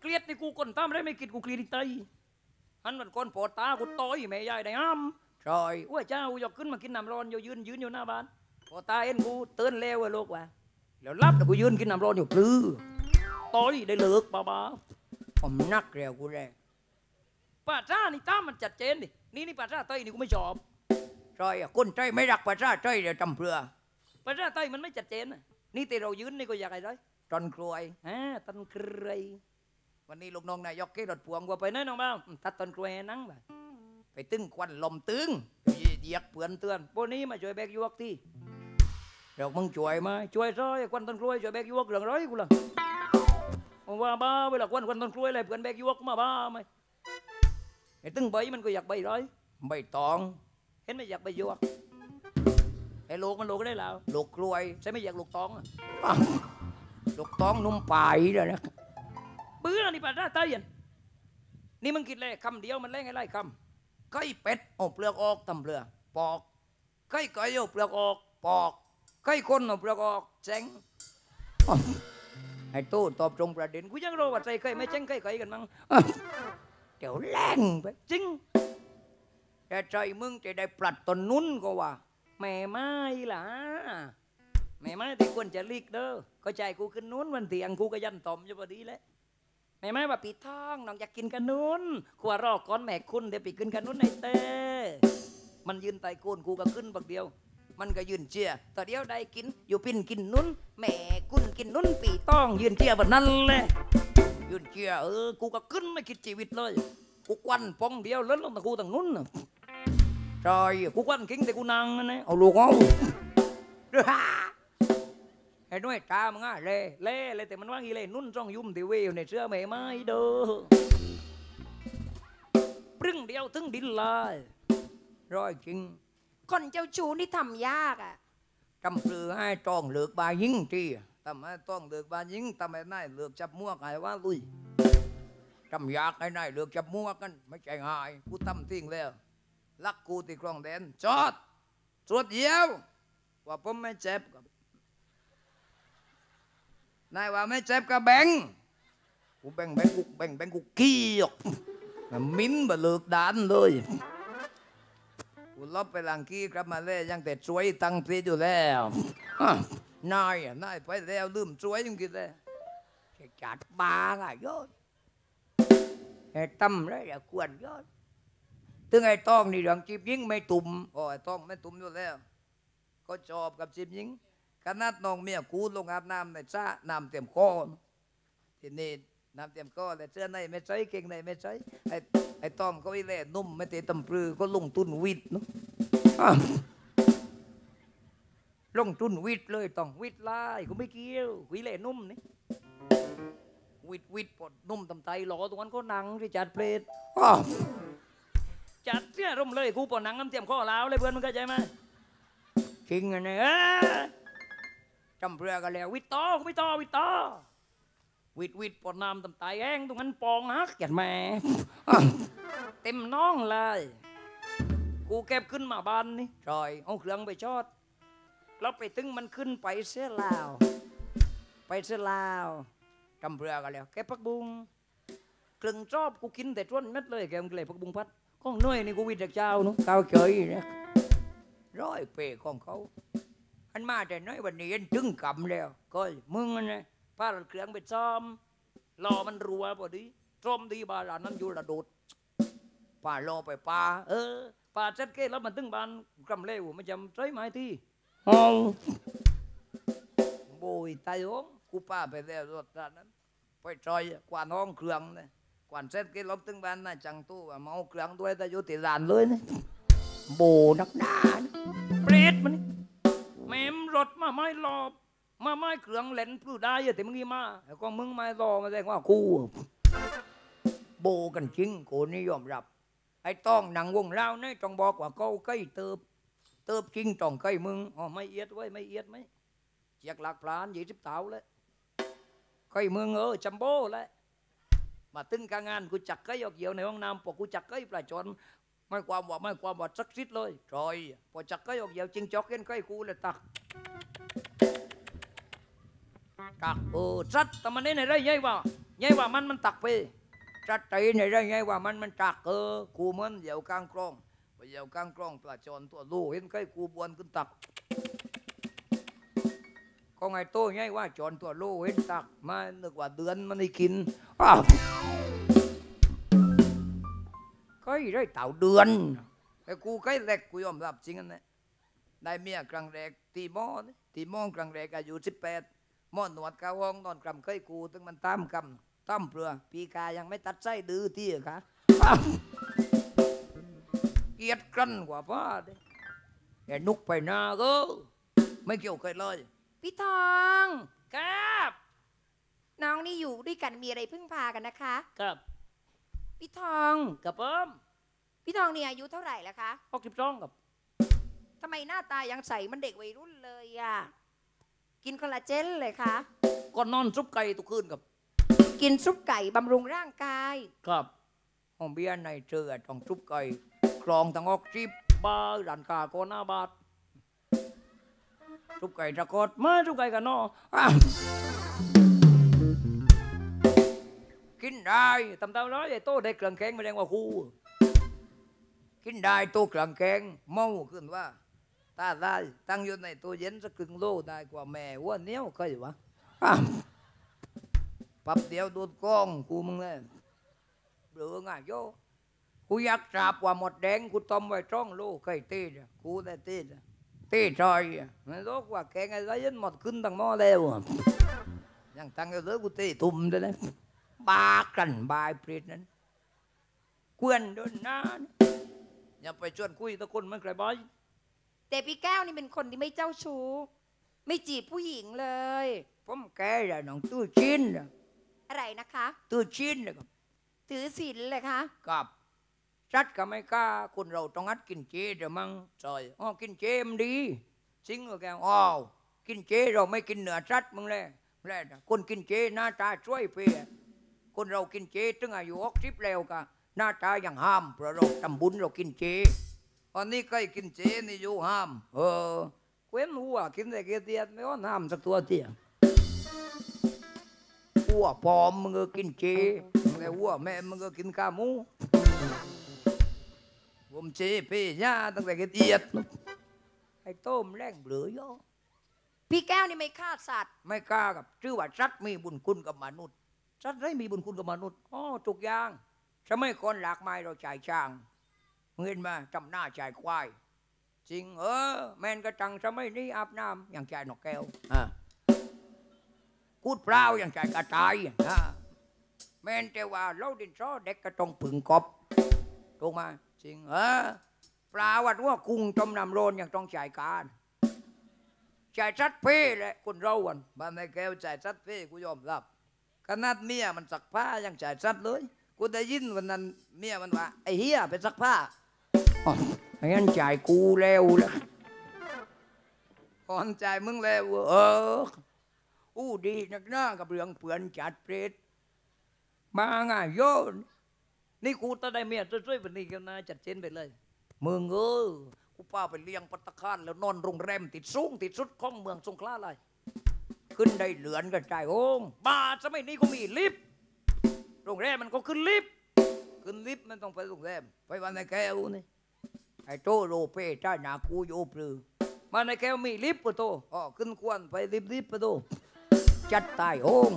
เกลียดในกูคนตามได้ไม่กิดกูเกลียดอี ตหันมันคนปวดตากูต่อยแม่ยายได้อ้ามใช่ว่าเจ้าอยากขึ้นมากินน้ำร้อนอยู่ยืนยืนอยู่หน้าบ้านพอตาเอ็นกูเตือนเลวไอ้ลูกว่าแล้วรับแล้วกูยืนกินน้ำร้อนอยู่ปลื้อต่อยได้เลิกบ้าบ้าผมนักแล้วกูแรงป้าจ้านี่ตามมันจัดเจนดินี่นี่ป้าจ้าเต้ยนี่กูไม่ชอบใช่อะคนใจไม่รักป้าจ้าเต้ยเดี๋ยวจำเพื่อป้าจ้าเต้ยมันไม่จัดเจนอะนี่แต่เรายืนนี่ก็อยากอะไรตันกลวยฮะตันกลวย วันนี้ลูกน้องนายกเกรถพวงว่าไปไหนน้องบ้าตัดตันกลวยให้นั่งไปไปตึงควันลมตึงเหยียกเปือนเตือนพวกนี้มาช่วยแบกยวกที่เดี๋ยวมึงช่วยไหมช่วยร้อยควันต้นกล้วยช่วยแบกยวกเรื่องร้อยกูละผมว่าบ้าเวลาควันควันต้นกล้วยอะไรเพื่อนแบกยวกมาบ้าไหมไอ้ตึงใบมันก็อยากใบร้อยใบตอง เห็นไหมอยากไปยวกไอ้ลูกมันลูกได้แล้วลูกกล้วยใช่ไหมอยากลูกตองอะลูกตองนุ่มปลายเลยนะ ปื้อนี่ปัดได้ตายยันนี่มึงคิดเลยคำเดียวมันเล่นไงไล่คำไก่เป็ดเอาเปลือกออกตำเปลือกปอกไก่ไก่เอาเปลือกออกปอกไก่คนเอาเปลือกออกเจ๊งอ้าวไอ้ตู้ตอบตรงประเด็นกูยังรู้ว่าใจไก่ไม่เจ๊งไก่ไก่กันมั้งอ้าวเดี๋ยวแรงไปจริงแต่ใจมึงจะได้ปลัดตนนุ้นก็ว่าแม่ไม้ล่ะแม่ไม้ที่ควรจะลีกเด้อก็ใจกูขึ้นนู้นวันเตียงกูก็ยันตอมอยู่พอดีแหล้วแม่ไม้ว่าปีท้องน้องอยากกินกันนู้นขัวรอกก้อนแม่คุณเดี๋ยวไปกินกันนู้นในเต้มันยืนไต่โกนกูก็ขึ้นบักเดียว มันก็ยืนเชียต่อเดียวได้กิน อยู่ปินกินนู้นแม่คุณกินนู้นปีต้องยืนเชียแบบนั้นเลยยืนเชียเออกูก็ขึ้นไม่คิดชีวิตเลยกูควันปองเดียวเล่นลงตะกูทางนู้ นน่ะ trời กู quanh kính thì กู năng nè ồ luộc không hay nói cha mà ngã lê lê lê thì mình nói gì lê nún trong yum thì về này xưa mẹ mai đơ prưng đeo thương đi lại rồi chừng คนเจ้าชู้นี่ทำยากอะ trăm sư hai tròn lược ba dính chi tầm hai tròn lược ba dính tầm hai này lược chập mua cái quá lui trăm giác cái này lược chập mua cái mấy chạy ngại กู tâm tiền leo ลักกูตีกรองแดนจอดตรวจเยี่ยวว่าผมไม่เจ็บกับ นายว่าไม่เจ็บกับแบงกูแบงแบงกูแบงแบงกูกี้หยกมิ้นบะเลือกดานเลยกูลบไปหลังกี้กลับมาเลยยังแต่ช่วยตั้งเพลอยู่แล้วนายนายไปแล้วลืมช่วยยังกินเลยจะจัดบางอะยอดไอ้ตั้มเลยอย่ากวนยอดถึงไอ้ต้องนี่เรื่องจีบยิงไม่ตุ่มโอ้ไอ้ต้องไม่ตุ่มอยู่แล้วก็จอบกับจีบยิง ขนาดน้องเมียกูลงอาบน้ำในสระน้ำเต็มคอทีนี้น้ำเต็มคอแต่เสื้อในไม่ใช้เก่งในไม่ใช้ไอ้ไอ้ต้อมก็วิเล่นุ่มไม่เตะตำปลือก็ลงทุนวิทย์เนาะอ้าวลงทุนวิทย์เลยต้องวิทย์ไล่กูไม่เกี่ยววิเล่นุ่มนี่วิทย์วิทย์ปดนุ่มตำไตหลอตรงนั้นก็หนังที่จัดเพลทอ้าวจัดเสียร่มเลยกูปอหนังน้ำเตรียมข้อลาวเลยเพื่อนมึงเข้าใจไหมจริงอันนี้เอ้ย จำเรือกันแล้ว วิตตอกูวิตตอวิตตอวิดวิดปอน้ำตำไตแองตรงนั้นปองฮักจัดแม่เต็มน้องเลย กูเก็บขึ้นมาบ้านนี่จอยเอาเครื่องไปชอดแล้วไปตึงมันขึ้นไปเสียลาว ไปเสียลาวจำเรือกันแล้วแกพักบุงกลึงชอบกูกินแต่จ้วนเม็ดเลยแกมนเลยพักบุงพัด con nuôi này của vị được trao nữa cao chơi nè rồi về con câu anh ma trời nói วัน มันมาแต่น้อยวันนี้ยันถึงกำแล้วก็มึงนะพาเครื่องไปซ้อมรอมันรัวพอดีซ้อมดีบาลานั้นอยู่ระโดดป่าโอไปป่าเออป่าจัดเกแล้วมันตึงบานกำเล่วมันจำใช้ไม้ที่เอาโบยตายโงกูป้าไปแล้วรถนั้นไปจอยกวานห้องเครื่องเลยกวานเส้เกินลบตึงบ้านน่ะจังตู้ว่าเมาเครื่องด้วยแต่อยู่ติดลานเลยนะโบนักหนาเปรตมัน แม่มรถมาไม่รอบ มาไม่เครื่องเล่นปลื้ได้แต่มึงยี่มาแล้วก็มึงไม่รอมาแสดงว่ากูโบกันจริงกูนี่ยอมรับ ไอ้ต้องหนังวงเล่าเนี่ยต้งบอกว่าเขาใกล้เติบ เติบจริงต้องใกล้มึงอ๋อไม่เอียดไว้ไม่เอียดไหมเจียกหลักพลานยี่สิบเต่าเลยใกล้มึงเออจัมโบ้เลยมาตึ้งการงานกูจักไก่ออกเหี่ยวในห้องน้ำปกกูจักไก่ปลาจอน ไม่ความว่าไม่ความว่าสักซิดเลยจอยพอจัก cái อกเดียวจริงจอกเห็นใกล้กูเลยตักตักเออสัดแต่มันนี่ไหนได้ยัยว่ายัยว่ามันมันตักไปสัดใจไหนได้ยัยว่ามันมันตักเออกูมันเหยียวกลางกล้องไปเหยียวกลางกล้องปลาจอนตัวลูเห็นใกล้กูบวนขึ้นตัก có ngày tôi nhảy qua chọn tua lô hết tặc mà được quả đươn mà đi kín à. cái gì đấy tạo đươn cái cu cái lẹt cu yom รับจริงอันนี้ได้เมียครั้งแรกตีหม้อนี่ตีหม้อครั้งแรกอายุสิบแปดหม้อหนวดกาห้องนอนกำเคยกูตึงมันตามกำตั้มเปลือปีกายังไม่ตัดไส้ดื้อที่อะค่ะเกียดกลั้นกว่าพ่อเด้แกนุกไปหน้าก็ไม่เกี่ยวเคยเลย พี่ทองครับ น้องนี่อยู่ด้วยกันมีอะไรพึ่งพากันนะคะ ครับ พี่ทองกับผมพี่ทองเนี่ยอายุเท่าไหร่แล้วคะหกสิบสองกับทำไมหน้าตายังใสมันเด็กวัยรุ่นเลยอะกินคอลลาเจนเลยคะก็นอนซุปไก่ทุกคืนกับ กินซุปไก่บำรุงร่างกาย ครับห้องเบียร์ในเจอต้องซุปไก่คลองทางออกจิบบาร์ร้านกาโกหน้าบาทซุปไก่ตะกอดมาซุปไก่กันเนาะ อ้าวกินได้ตำตำร้อยไอ้โตได้เครื่องแกงไม่แดงว่าครูกินได้โตเครื่องแกงเมาขึ้นว่าตาได้ตั้งอยู่ในตู้เย็นสักครึ่งโลได้กว่าแม่ อ้ว่าเนี้ยวเคยวะอ้าวปับเดียวโดนกล้องกูมึงเลยเบือง่ายโยกูอยากทราบว่าหมดแดงกูต้มไว้ช่องโลเคยตีจ้ะกูได้ตีจ้ะตีจอยอะไม่รู้ว่าแกงอะไรยันหมดขึ้นตั้งหม้อแล้วอะยังตั้งอยู่เลยกูตีตุ่มเลยนะบากันบายเปรตนั้นกวนโดนนานอย่าไปชวนคุยตะคนมันใครบอยแต่พี่แก้วนี่เป็นคนที่ไม่เจ้าชู้ ไม่จีบผู้หญิงเลย ผมแกแล้วน้องตู้ชินน่ะอะไรนะคะ ตู้ชินนะครับถือศีลเลยคะกับชัดก็ไม่กล้าคนเราต้องงัดกินเจเดี๋ยวมั้งจอยอ๋อกินเจมันดีจริงเหรอแกอ้าวกินเจเราไม่กินเนื้อชัดมึงเลยแล้คนกินเจหน้าตาช่วยเพีย คนเรากินเจถึงอายุหกสิบแล้วกะหน้าตายังห้ามเพราะเราทำบุญเรากินเจตอนนี้ใกล้กินเจนี่อยู่ห้าม เออเว้นหัวกินแต่เกเตียดไม่ว่าห้ามสักตัวเตียวัวปลอมมึงก็กินเจแต่วัวแม่มึงก็กินข้าวหมูผมเจพี่ย่าตั้งแต่กินเอียดไอ้ต้มแรงเบลือโยพี่แก้วนี่ไม่ฆ่าสัตว์ ไม่กล้ากับชื่อว่าสัตว์มีบุญคุณกับมนุษย์ สัตว์ได้มีบุญคุณกับมนุษย์อ๋อทุกอย่างสมัยก่อนหลากไม้เราจ่ายช้างมึงเห็นไหมาจำหน้าจ่ายควายจริงเออ แม่นกระจังสมัยนี้อาบน้ำอย่างจ่ายนกแก้วอ่ากูดเปล่าอย่างใจกระตายนะแม่นแต่ว่าเราดินซอเด็กก็ต้องผึ่งกบถูกไหมจริงเออปลาวัดว่ากุ้งจมน้ำโรนยังต้องจ่ายการจ่ายชัดเพ่แหละคนเราวันบ้านในแก้วจ่ายชัดเพ่กูยอมรับ ขนาดเมียมันสักผ้ายังจ่ายชัดเลย กูได้ยินวันนั้นเมียมันว่าไอ้เฮียไปซักผ้าอ๋องั้นจ่ายกูแล้วละก่อนจ่ายมึงแล้วเอออู้ดีนักหน้ากับเรื่องเปื่อนจัดเปรตมาง่ายโยนนี่กูตะได้เมียช่วยๆแบบนี้กันนะจัดเจนไปเลยมึงเออกูป้าไปเลี้ยงปัตตาคารแล้วนอนโรงแรมติดสูงติดสุดของเมืองสงขลาเลย ขึ้นได้เหลือนกันใจายโอ้งบ้าสมัยนี้ก็มีลิฟต์โรงแรมมันก็ขึ้นลิฟต์ขึ้นลิฟต์มันต้องไปโรงแรมไปวันในแก้วนี่ไอ้โตโรเป้จ้าหนากูโยปลือมาในแก้วมีลิฟต์ปะโตอ๋อขึ้นควนไปลิฟต์ลิฟต์ปะโตจัดตายโอง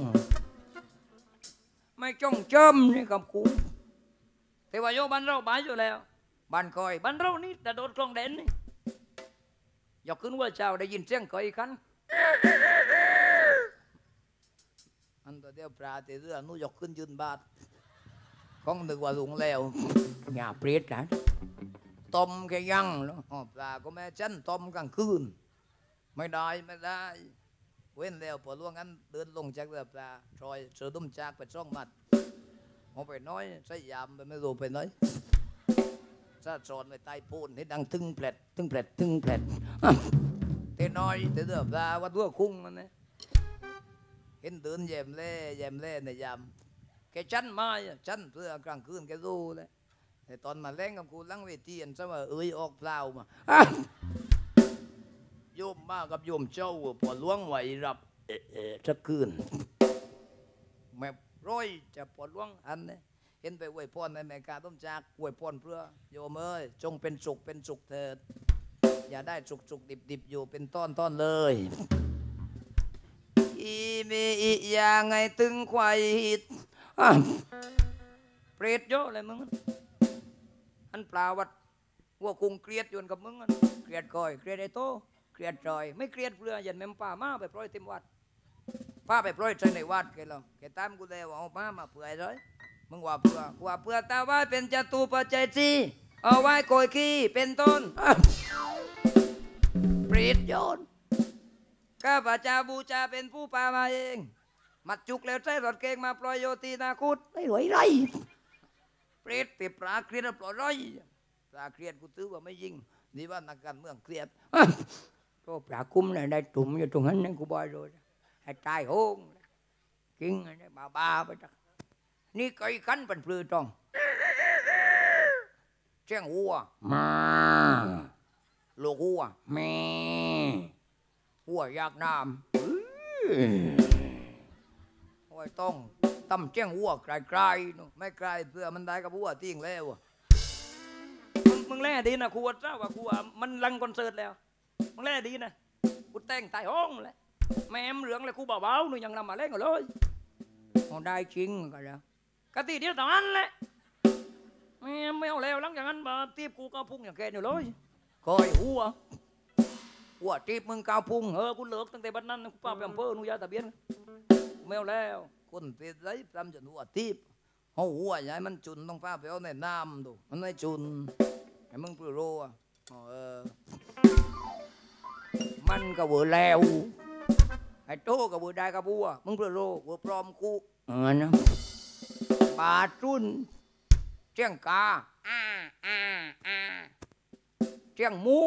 ไม่จ้องเจิมนี่กับกูแต่ว่าโยบ้านเราบ้านอยู่แล้วบ้านคอยบ้านเรานี่แต่โดนกลองเด่นนี่ยกขึ้นว่าเจ้าได้ยินเสียงคอยคัน อันตัวเดียวปลาเตเรือนู่ยกขึ้นยืนบาทของนึกว่าลุงแล้วอย่าเปรียดนะต้มแค่ยังเนาะอ๋อปลาก็แม่จันต้มกลางคืน ไม่ได้ไม่ได้ เว้นแล้วพอล่วงนั้นเดินลงจากเรือปลาซอยเสือดุมจากไปช่องมัดเอาไปน้อยใส่ยามไปไม่รู้ไปน้อยซาสอนไปใต้ปูนให้ดังตึงแผลดตึงแผลดตึงแผลดอะเตน้อยแต่เรือปลาวัดวัวคุ้งมันนะ เห็นเดินแยมเล่แยมเล่ในยามแกชั้นมาชั้นเพื่อกลางคืนแกรู้เลยแต่ตอนมาแรงกับกูลังเวทีอันซะว่าเอ้ยออกเปล่ามาโยมมากับโยมเจ้าพอล้วงไหวรับเอะเอะจะคืนแม่ร้อยจะปวดล้วงอันนี้เห็นไปอวยพรในแมกาต้มจากอวยพรเพื่อโยมเอ้ยจงเป็นสุขเป็นสุขเถิด อย่าได้สุขสุขดิบดิบอยู่เป็นต้อนต้อนเลยีมีอีอย่างไงตึงควายหิดอ่เปรตเยอะเลยมึง อันปลาวัดวัวกุงเกลียดยวนกับมึงอันเกลียดก้อยเกลียดไอโตเครียดจอย ไม่เครียดเปลือยันแม่มป่ามาไปปล่อยเต็มวัดป้าไปปล่อยใจในวัดแกเราแกตามกูแล้ว่าเอามามาเผื่อเลยมึงว่าเผื่อกว่าเผื่อตาว่าเป็นจตุปัจจัยจีเอาไว้โกยขี้เป็นต้นเปรตโยน ข้าพเจ้าบูชาเป็นผู้ป่ามาเอง มัดจุกแล้วใช้รถเก่งมาปล่อยโยตีนาคุดไม่ไหวไรเปรตเปียปลาเครียดแล้วปล่อยไรปลาเครียดกูตื้อว่าไม่ยิงนี่ว่านักการเมืองเครียดตัวปลาคุ้มเนี่ยได้ตุ่มอยู่ตรงนั้นนั่นกูบอย rồi ให้ตายโหงกิงอันนี้บ้าบ้าๆไปจักนี่ไก่กันเป็นปลือตองเจ้งวัวมาลูกวัวแม่ วัวอยากน้ำโอ้ยต้องตำเจ้งวัวไกลๆนู่นไม่ไกลเพื่อมันได้กับวัวทิ้งแล้วอะมึงมึงแล่ดีนะครูว่าเจ้าว่าครูว่ามันลังคอนเสิร์ตแล้ว มึงแล่ดีนะกูแต่งตายห้องเลยแม่มเหลืองเลยครูเบาๆหนูยังนำมาเล่นกันเลยเอาได้จริงก็แล้วกะตีเดียวแต่นั้นแหละแม่ไม่เอาแล้วหลังจากนั้นมาตีบกูก็พุ่งอย่างแกอยู่เลยคอยหัว วัวจีบมึงกาวพุงเออกูเลิกตั้งแต่บัดนั้นกูป้าไปอำเภอหนูยาตะเบียนไม่เอาแล้ว คนเป็นไรทำจนหัวทีบเอาหัวใหญ่มันจุนต้องฟ้าไปเอาในน้ำดูมันไม่จุนไอ้มึงเปลือโรอะเออมันก็เวอแล้วไอ้โตก็เวอได้กับบัวมึงเปลือโรเวอร์ปลอมกูเออนะปลาจุนเจียงกาเชียงมู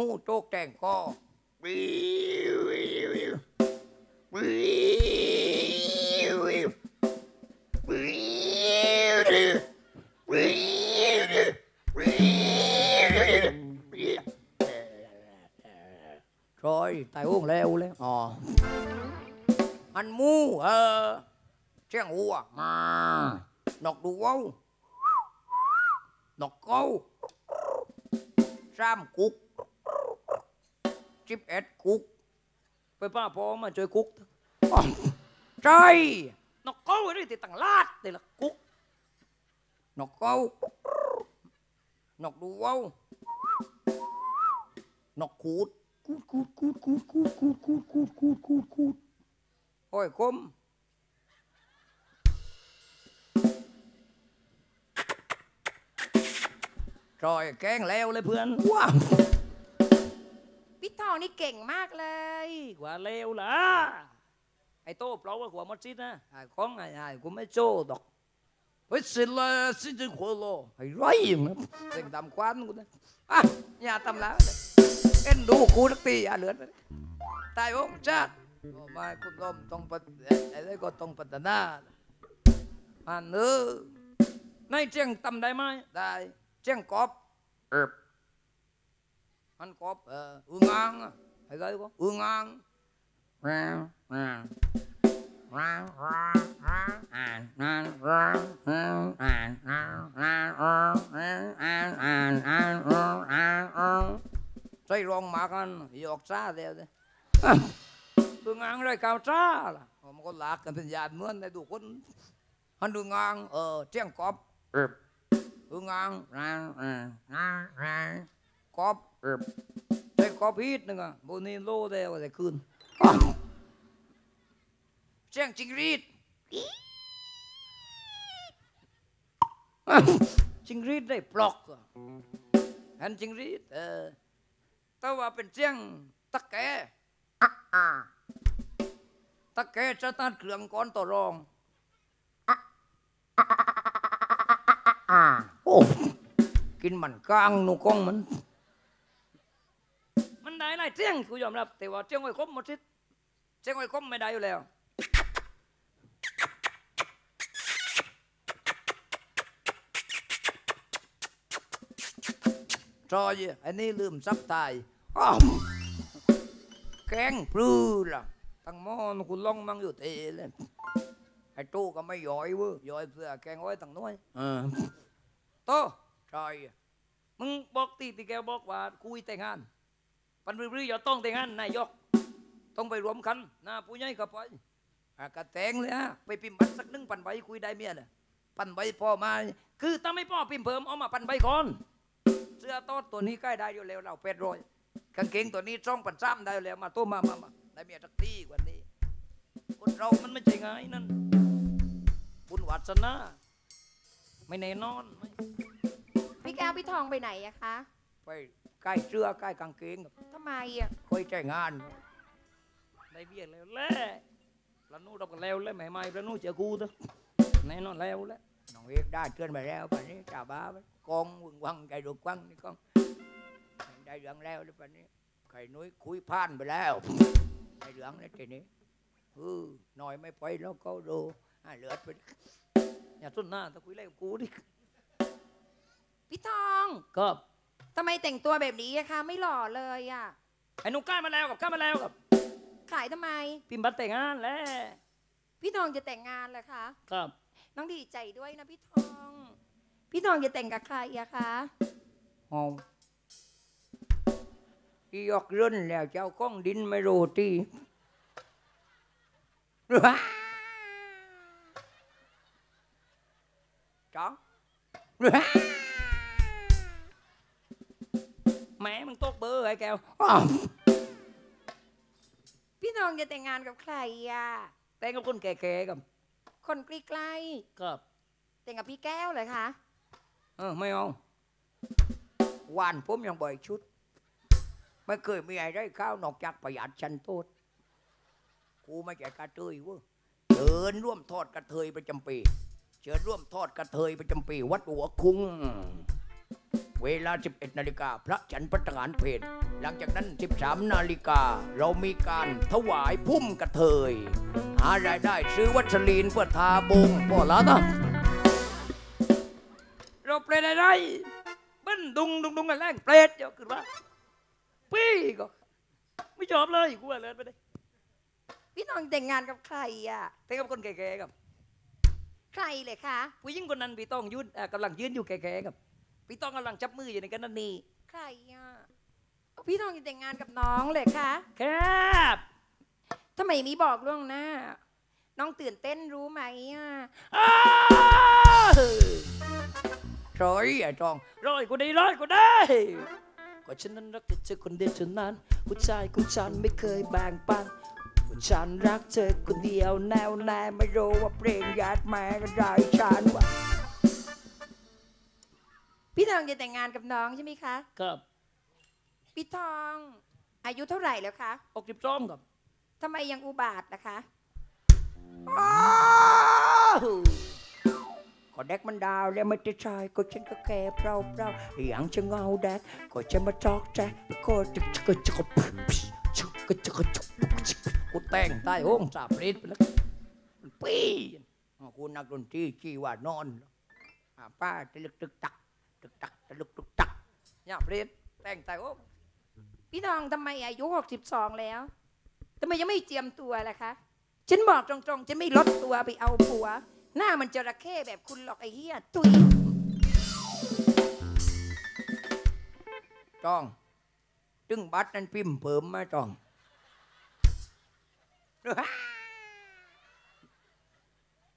มูโจกแจงก็รอยตายอ้วงแล้วแล้วอ๋ออันมูเออเสียงหัวมานกดูว้านกเก้าสามกุก nọc câu sam cục chip ép cục ไปป้าพอมาช่วยกุ๊ก trời นกเขาไว้ที่ต่างลาดแต่ละกุ๊ก nọc câu nọc đủ câu nọc cút cút cút cút cút cút cút cút cút cút cút cút ôi côm rồi kén leo lên phương wow พี่ท องนี่เก่งมากเลยกว่าเลวล่ะไอ้โต้เปล่าว่าหัวมัดซิดนะไอ้ของไอ้ไอ้กูไม่โจ้ดอกเฮ้ยสิละสิจะหัวโลไอ้ไรมันเด็งดำควันกูนะอะอย่าทำแล้วเอ็นดูกูนักตีอย่าเหลือตายองชาติมาคุณลมต้องปัดไอ้ไรก็ต้องปัตนามันเออในเจียงตำได้ไหมได้เจียงกอบเอิ anh có uh, ương an thầy gái có ương an xây rong mạc anh giọt xa theo thế ương an rồi cao xa là mà con lạc cần phải dàn mướn này đủ quân anh ương an ở trang cọp ương an ra ra ra ra ngang cọp chơi cọp hít nữa à bố nên lô đeo để cươn chén chinh rít จิงรีดได้ปลอกอะอันจริงรีดเออแต่ว่าเป็นเสียงตะแกตะแกจะตัดเครื่องก่อนต่อรองโอ้กินมันกลางนูกองมันมั นได้หลายเจียงกูยอมรับ แต่ว่าเจียงไว้ครบหมดซิดเจียงไว้ครบไม่ได้อยู่แล้วจอยอันนี้ลืมซับตายอ้าวแกงปลื้อล่ะตั้งหม้อนคุณลองมั่งอยู่เตะเลยไอ้ตู้ก็ไม่ย่อยเว้ยย่อยเพื่อแกงไว้ตั้งน้อยเออโตจอยมึงบอกตีตีแกบอกว่าคุยแต่งงาน ปันรื้อๆอย่าต้องแต่งงานนายก ต้องไปรวมกันหน้าผู้ใหญ่กับไปอากระแตงเลยฮะไปพิมพ์บัตรสักหนึ่งปันใบคุยได้เมียน่ะปันใบพอมา คือถ้าไม่พ่อพิมพ์เพิ่มเอามาปันใบก่อนเสื้อโต๊ดตัวนี้ใกล้ได้อยู่แล้วเราเป็ดโรยกางเกงตัวนี้ช่องปันซ้ำได้อยู่แล้วมาตัวมามามาได้เมียสักตีกว่านี้คนเรามันไม่ใช่ง่ายนั่นบุญวัสนาไม่แน่นอนไม่พี่แก้วพี่ทองไปไหนอะคะ ไป ใกล้เสื้อใกล้กางเกงทำไมอะค่อยใจงานได้เบี้ยแล้วแหละประนูรับกันแล้วแล้วแม่ไม่ประนูเจอกูเถอะแน่นอนแล้วแหละน้องเอกได้เตือนไปแล้วป่านนี้จ่าบ้าไปกองวึงวังใจดูกวังนี่กองได้เรื่องแล้วแล้วป่านนี้ไข่นุ้ยคุยพานไปแล้วได้เรื่องแล้วทีนี้เออหน่อยไม่ไปแล้วก็ดูอ่าเหลือดไปดิอย่าสุนหน้าถ้าคุยเล่นกับกูดิพี่ทองก็ทำไมแต่งตัวแบบนี้อะคะ ไม่หล่อเลยอะไอ้หนุ่มกล้ามาแล้วกับกล้ามาแล้วกับขายทำไม พิมพ์บัตรแต่งงานแล้วพี่ทองจะแต่งงานเหรอคะครับน้องดีใจด้วยนะพี่ทอง พี่ทองจะแต่งกับใครอะคะหอมอียอกเรื่นแล้วเจ้าก้องดินไม่โรตีจ้อง แม่มึงตกเบอร์ไอ้แก้วอ้าวพี่ทองจะแต่งงานกับใครอะแต่งกับคนแก่ๆกับคนใกล้ครับ ๆแต่งกับพี่แก้วเลยคะเออไม่เอาวานผมยังบ่อยชุด ไม่เคยมีอะไรได้ข้าวนอกจากประหยัดชันโทษกูไม่ใช่กระเทยเว้ยเชิญร่วมทอดกระเทยประจำปี เชิญร่วมทอดกระเทยประจำปี วัดหัวคุ้ง เวลา 11 นาฬิกาพระฉันพัฒหารเพลหลังจากนั้น 13 นาฬิกา เรามีการถวายพุ่มกระเทย หารายได้ซื้อวัชรีนเพื่อทาบงพ่อละนะเราเปรตอะไรเบิ้นดุงดุงดุงกันแรงเปรตเยอะขึ้นว่าปี้ก็ ไม่ชอบเลยกูว่าเลยไปเลยพี่ทองแต่งงานกับใครอะแต่กับคนแก่ๆกับ ใครเลยคะผู้หญิงคนนั้นพี่ต้องยืนอะกำลังยืนอยู่แก่ๆกับ พี่ต้องกำลังจับมืออยู่ในกันนั่นนี่ใครอะเอาพี่ทองจะแต่งงานกับน้องเลยคะครับทำไมมีบอกล่วงหน้า น้องตื่นเต้นรู้ไหมอะอ้าวร้อยไอ้ทองร้อยกูได้ร้อยกูได้ก็ฉันนั้นรักแต่เธอคนเดียวเท่านั้นผู้ชายของฉันไม่เคยแบ่งปันผู้ฉันรักเธอคนเดียวแนวแน่ไม่รู้ว่าเพลงญาติแม่ก็ได้ฉันว่า พี่ทองจะแต่งงานกับน้องใช่ไหมคะ ครับพี่ทองอายุเท่าไหร่แล้วคะหกสิบสองครับทำไมยังอุบาทล่ะคะก็เด็กมันดาวแล้วไม่ได้ชายก็ฉันก็แก่เปล่าเปล่าอย่างจะเงาแดกก็จะมาจอกแจ๊กก็จะจะก็จะก็ชุกก็จะก็จุกกูแต่งใต้ห้องสาบลิดไปแล้วมันปีอ๋อกูนักดนตรีจีว่านอนอ่าป้าตะลึกตึกตัก ตึกตักตะลึกตึกตักเนี่ยเพลดแต่งใต้ห้องพี่ทองทำไมอายุ 62 แล้วทำไมยังไม่เจียมตัวล่ะคะ ฉันบอกตรงๆ ฉันไม่ลดตัวไปเอาผัว หน้ามันจระเข้แบบคุณหรอกไอ้เหี้ยตุยจ้อง ตึงบัตรนั้นพิมพ์เพิ่มมาจ้อง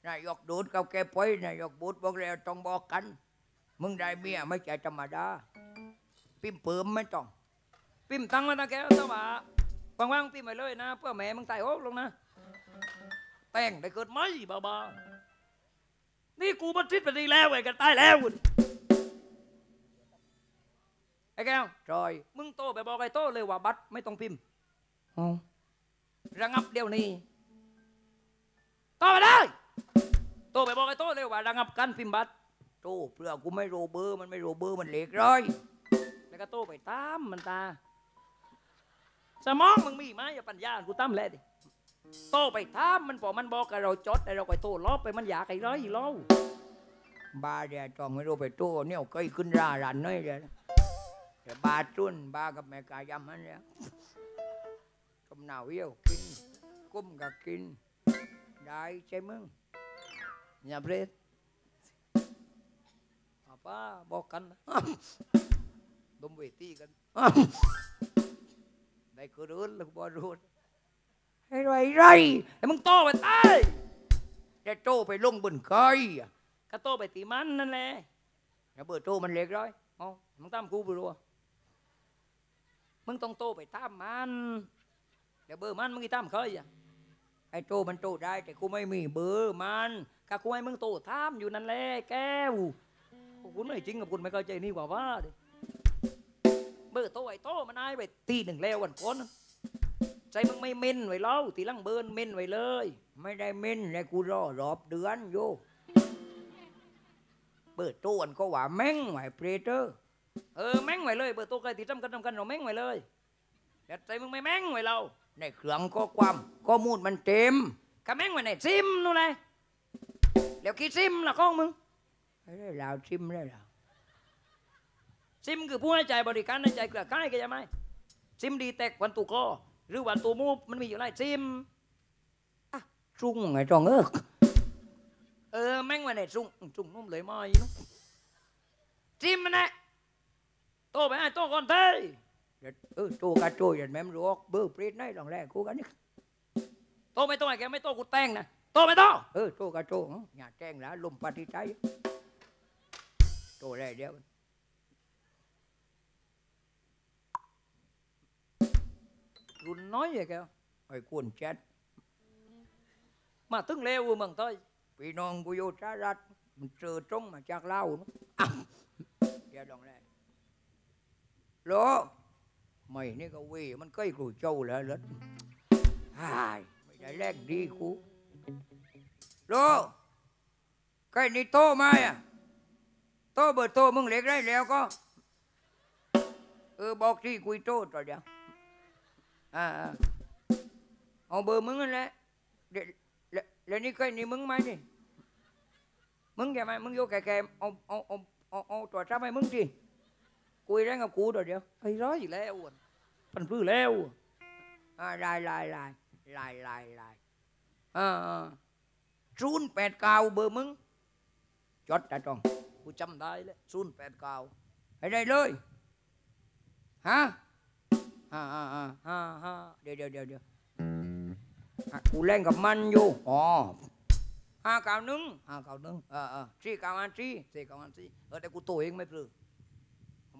นายกดูดกับแกไปนายกบูดบอกแล้วต้องบอกกัน มึงได้เมียไม่ใช่ธรรมดาพิมพ์เพิ่มไม่ต้องพิมพ์ตังค์มาตะแกวสว่าว่างๆพิมพ์ไปเลยนะ เพื่อแม่มึงตายโอ๊กลงนะ แต่งได้เกิดไหมบ้าๆนี่กูบันทิดไปดีแล้วไอ้กันตายแล้วคุณไอ้แก้วจอย มึงโตไปบอกไอ้โตเลยว่าบัตรไม่ต้องพิมพ์เอาระงับเดี๋ยวนี้โตไปได้โตไปบอกไอ้โตเลยว่าระงับการพิมพ์บัตร โตเพื่อกูไม่รู้เบอร์มันไม่รู้เบอร์มันเล็กร้อย แล้วก็โตไปตามมันตา สมองมึงมีไหมอย่าปัญญากูตั้มแหละดิโตไปตามมันพอมันบอกกับเราจดแต่เราก็โตลบไปมันอยากไอ้ร้อยอีเล่าบาเดียจองไม่รู้ไปโตเนี่ยเคยขึ้นรารันน้อยเดียวแต่บาจุนบากับแม่กายำมันเนี่ยกำหนาวเยี่ยวกิน กุ้มก็กิน ได้ใช่มึงอย่าเพลิด ป้าบอกกันนะดมเวทีกันได้คือรู้แล้วบอรู้ให้ไรไรไอ้มึงโตไปตายจะโตไปลงบนเคยอะก็โตไปตีมันนั่นแหละอย่าเบื่อโตมันเล็กร้อยเอามึงตามกูไปรัวมึงต้องโตไปตามมันเดี๋ยวเบอร์มันมึงอีตามเคยอะไอ้โตมันโตได้แต่กูไม่มีเบอร์มันก็กูให้มึงโตตามอยู่นั่นแหละแก้ว คุณไม่จริงกับคุณไม่เข้าใจนี่กว่าว่าดิเบอร์โตไอ้โตมันอายไปตีหนึ่งแล้ววันก่อนใจมึงไม่เม้นไว้เล่าตีลังเบิร์นเม้นไว้เลย ไม่ได้เม้นเลยกูรอรอบเดือนโยเบอร์โต้อันก็ว่าแม่งไว้เปรเตอร์เออแม่งไว้เลย เบอร์โต้ใครติดจำกันจำกันเราแม่งไว้เลยแต่ใจมึงไม่แม่งไว้เราในเครื่องก็ความข้อมูลมันเต็มก็แม่งไว้ในซิมนู่นเลยแล้วกี่ซิมล่ะของมึง ไอ้ลาวซิมได้แล้วซิมคือผู้ให้ใจบริการให้ใจเกลือข่ายก็ยังไหมซิมดีแตกวันตุกอหรือวันตูมูฟมันมีอยู่หลายซิมอะจุ้งไงจองเอิกเออแม่งวันไหนสุ่งสุ่งนุ่มเลยมาอีนุจิ้มมันนะโตไปไอ้โตก่อนเต้เดี๋ยวเออโตกระโจยแม่มรู้เบอร์ปรีดได้ลองแรกกูกันนี่โตไม่โตไอ้แกไม่โตกูแต่งนะโตไม่โตเออโตกระโจยอย่าแต่งแล้วลมปฏิใจ โตได้เดียวรุ่นน้อยไอ้แกไอ้กวนแชทมาตึงเร็วเมืองเต้ยพี่น้องกูอยู่สหรัฐมันเจอตรงมาจากลาวนะอะเดี๋ยวลองแรกโลไม่นี่ก็เวยมันใกล้กูเจ้าแล้วเหรอหายไม่ได้แลกดีกูโลใกล้นี่โตมาอะ โตเบอร์โตมึงเล็กได้แล้วก็ เออบอกที่คุยโตต่อเดี๋ยวอ่าอ่าเอาเบอร์มึงนั่นแหละเดี๋ยวแล้วแล้วนี่เคยนี่มึงไหมนี่มึงแกไหมมึงโยกแกแกเอาเอาเอาเอาเอาตัวจ้าไหมมึงสิคุยได้กับกูเดี๋ยวเดียวไอ้ร้อยอีกแล้วอะพันพื้นแล้วอ่าลายลายลายลายลายลายอ่าศูนย์แปดเก้าเบอร์มึงจดแต่จอง กูจำได้เลยศูนย์แปดเก้าให้ได้เลยฮะฮ่าฮ่าฮ่าฮ่าเดี๋ยวเดี๋ยวเดี๋ยวเดี๋ยวกูเล่นกับมันอยู่อ๋อห้าเก้าหนึ่งห้าเก้าหนึ่งเออเออสี่เก้าอันสี่สี่เก้าอันสี่เออแต่กูตัวเองไม่ปลือ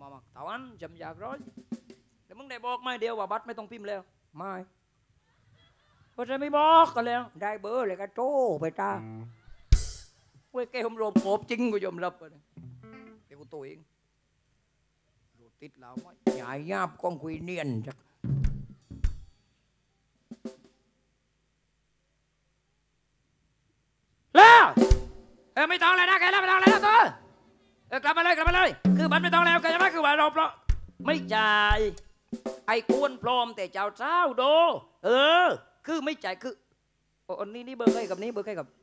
มามาเท่าอันจำอยากร้อยแต่มึงได้บอกไหมเดียวว่าบัตรไม่ต้องพิมพ์แล้วไม่ก็จะไม่บอกกันแล้ว ได้เบอร์เลยก็โจ้ไปตา เว้ยแกผมรวมโอบจริงกูยอมรับเลยแต่กูตัวเองรูติดแล้วไหมใหญ่ยาบกองคุยเนียนจักแล้วเออไม่ต้องเลยนะแกแล้วไม่ต้องเลยนะตัวเออกลับมาเลยกลับมาเลย คือมันไม่ต้องแล้วแกจะไม่คือว่าเราเพราะไม่จ่ายไอ้กวนพร้อมแต่เจ้าเช้าโด เออ คือไม่จ่ายคืออ้นี่นี่เบอร์ใกล้กับนี้เบอร์ใกล้กับตีตีไหนกับนี้ร้านใ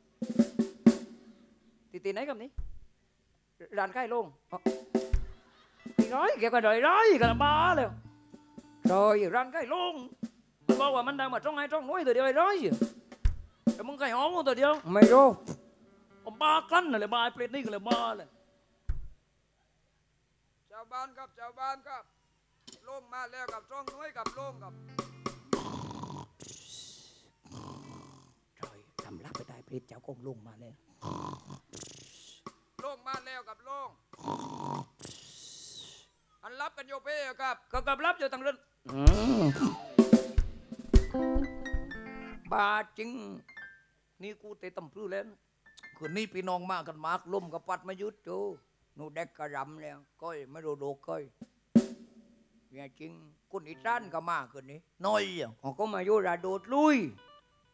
กล้ลงอ๋อตีร้อยแกก็ดอยร้อยกันบ้าเลยดอยร้านใกล้ลงมันบอกว่ามันดังมาตรงไหนตรงนู้นตัวเดียวไอ้ร้อยแต่มึงไก่หอมตัวเดียวไม่รู้ผมบ้ากลั้นเลยบ้าไอ้เปรตนี่งมาแล้วกับจ้องน้อยกับลงกับจอยทำรับไปได้เปรตเจ้าคงอันรับกันโยเป้ครับก็กับรับอยู่ตั้งเรื่องบาจริง นี่กูเตะตำพลื้แล้วคืนนี้พี่น้องมากกันมากล่มกับปัดมายุดโจหนูเด็กกระรำแล้วก้อยไม่รู้โดก้อยเนี่ยจริงคุณอีจ้านก็มาคืนนี้น้อยอะเขาก็มาอยู่ระโดดลุย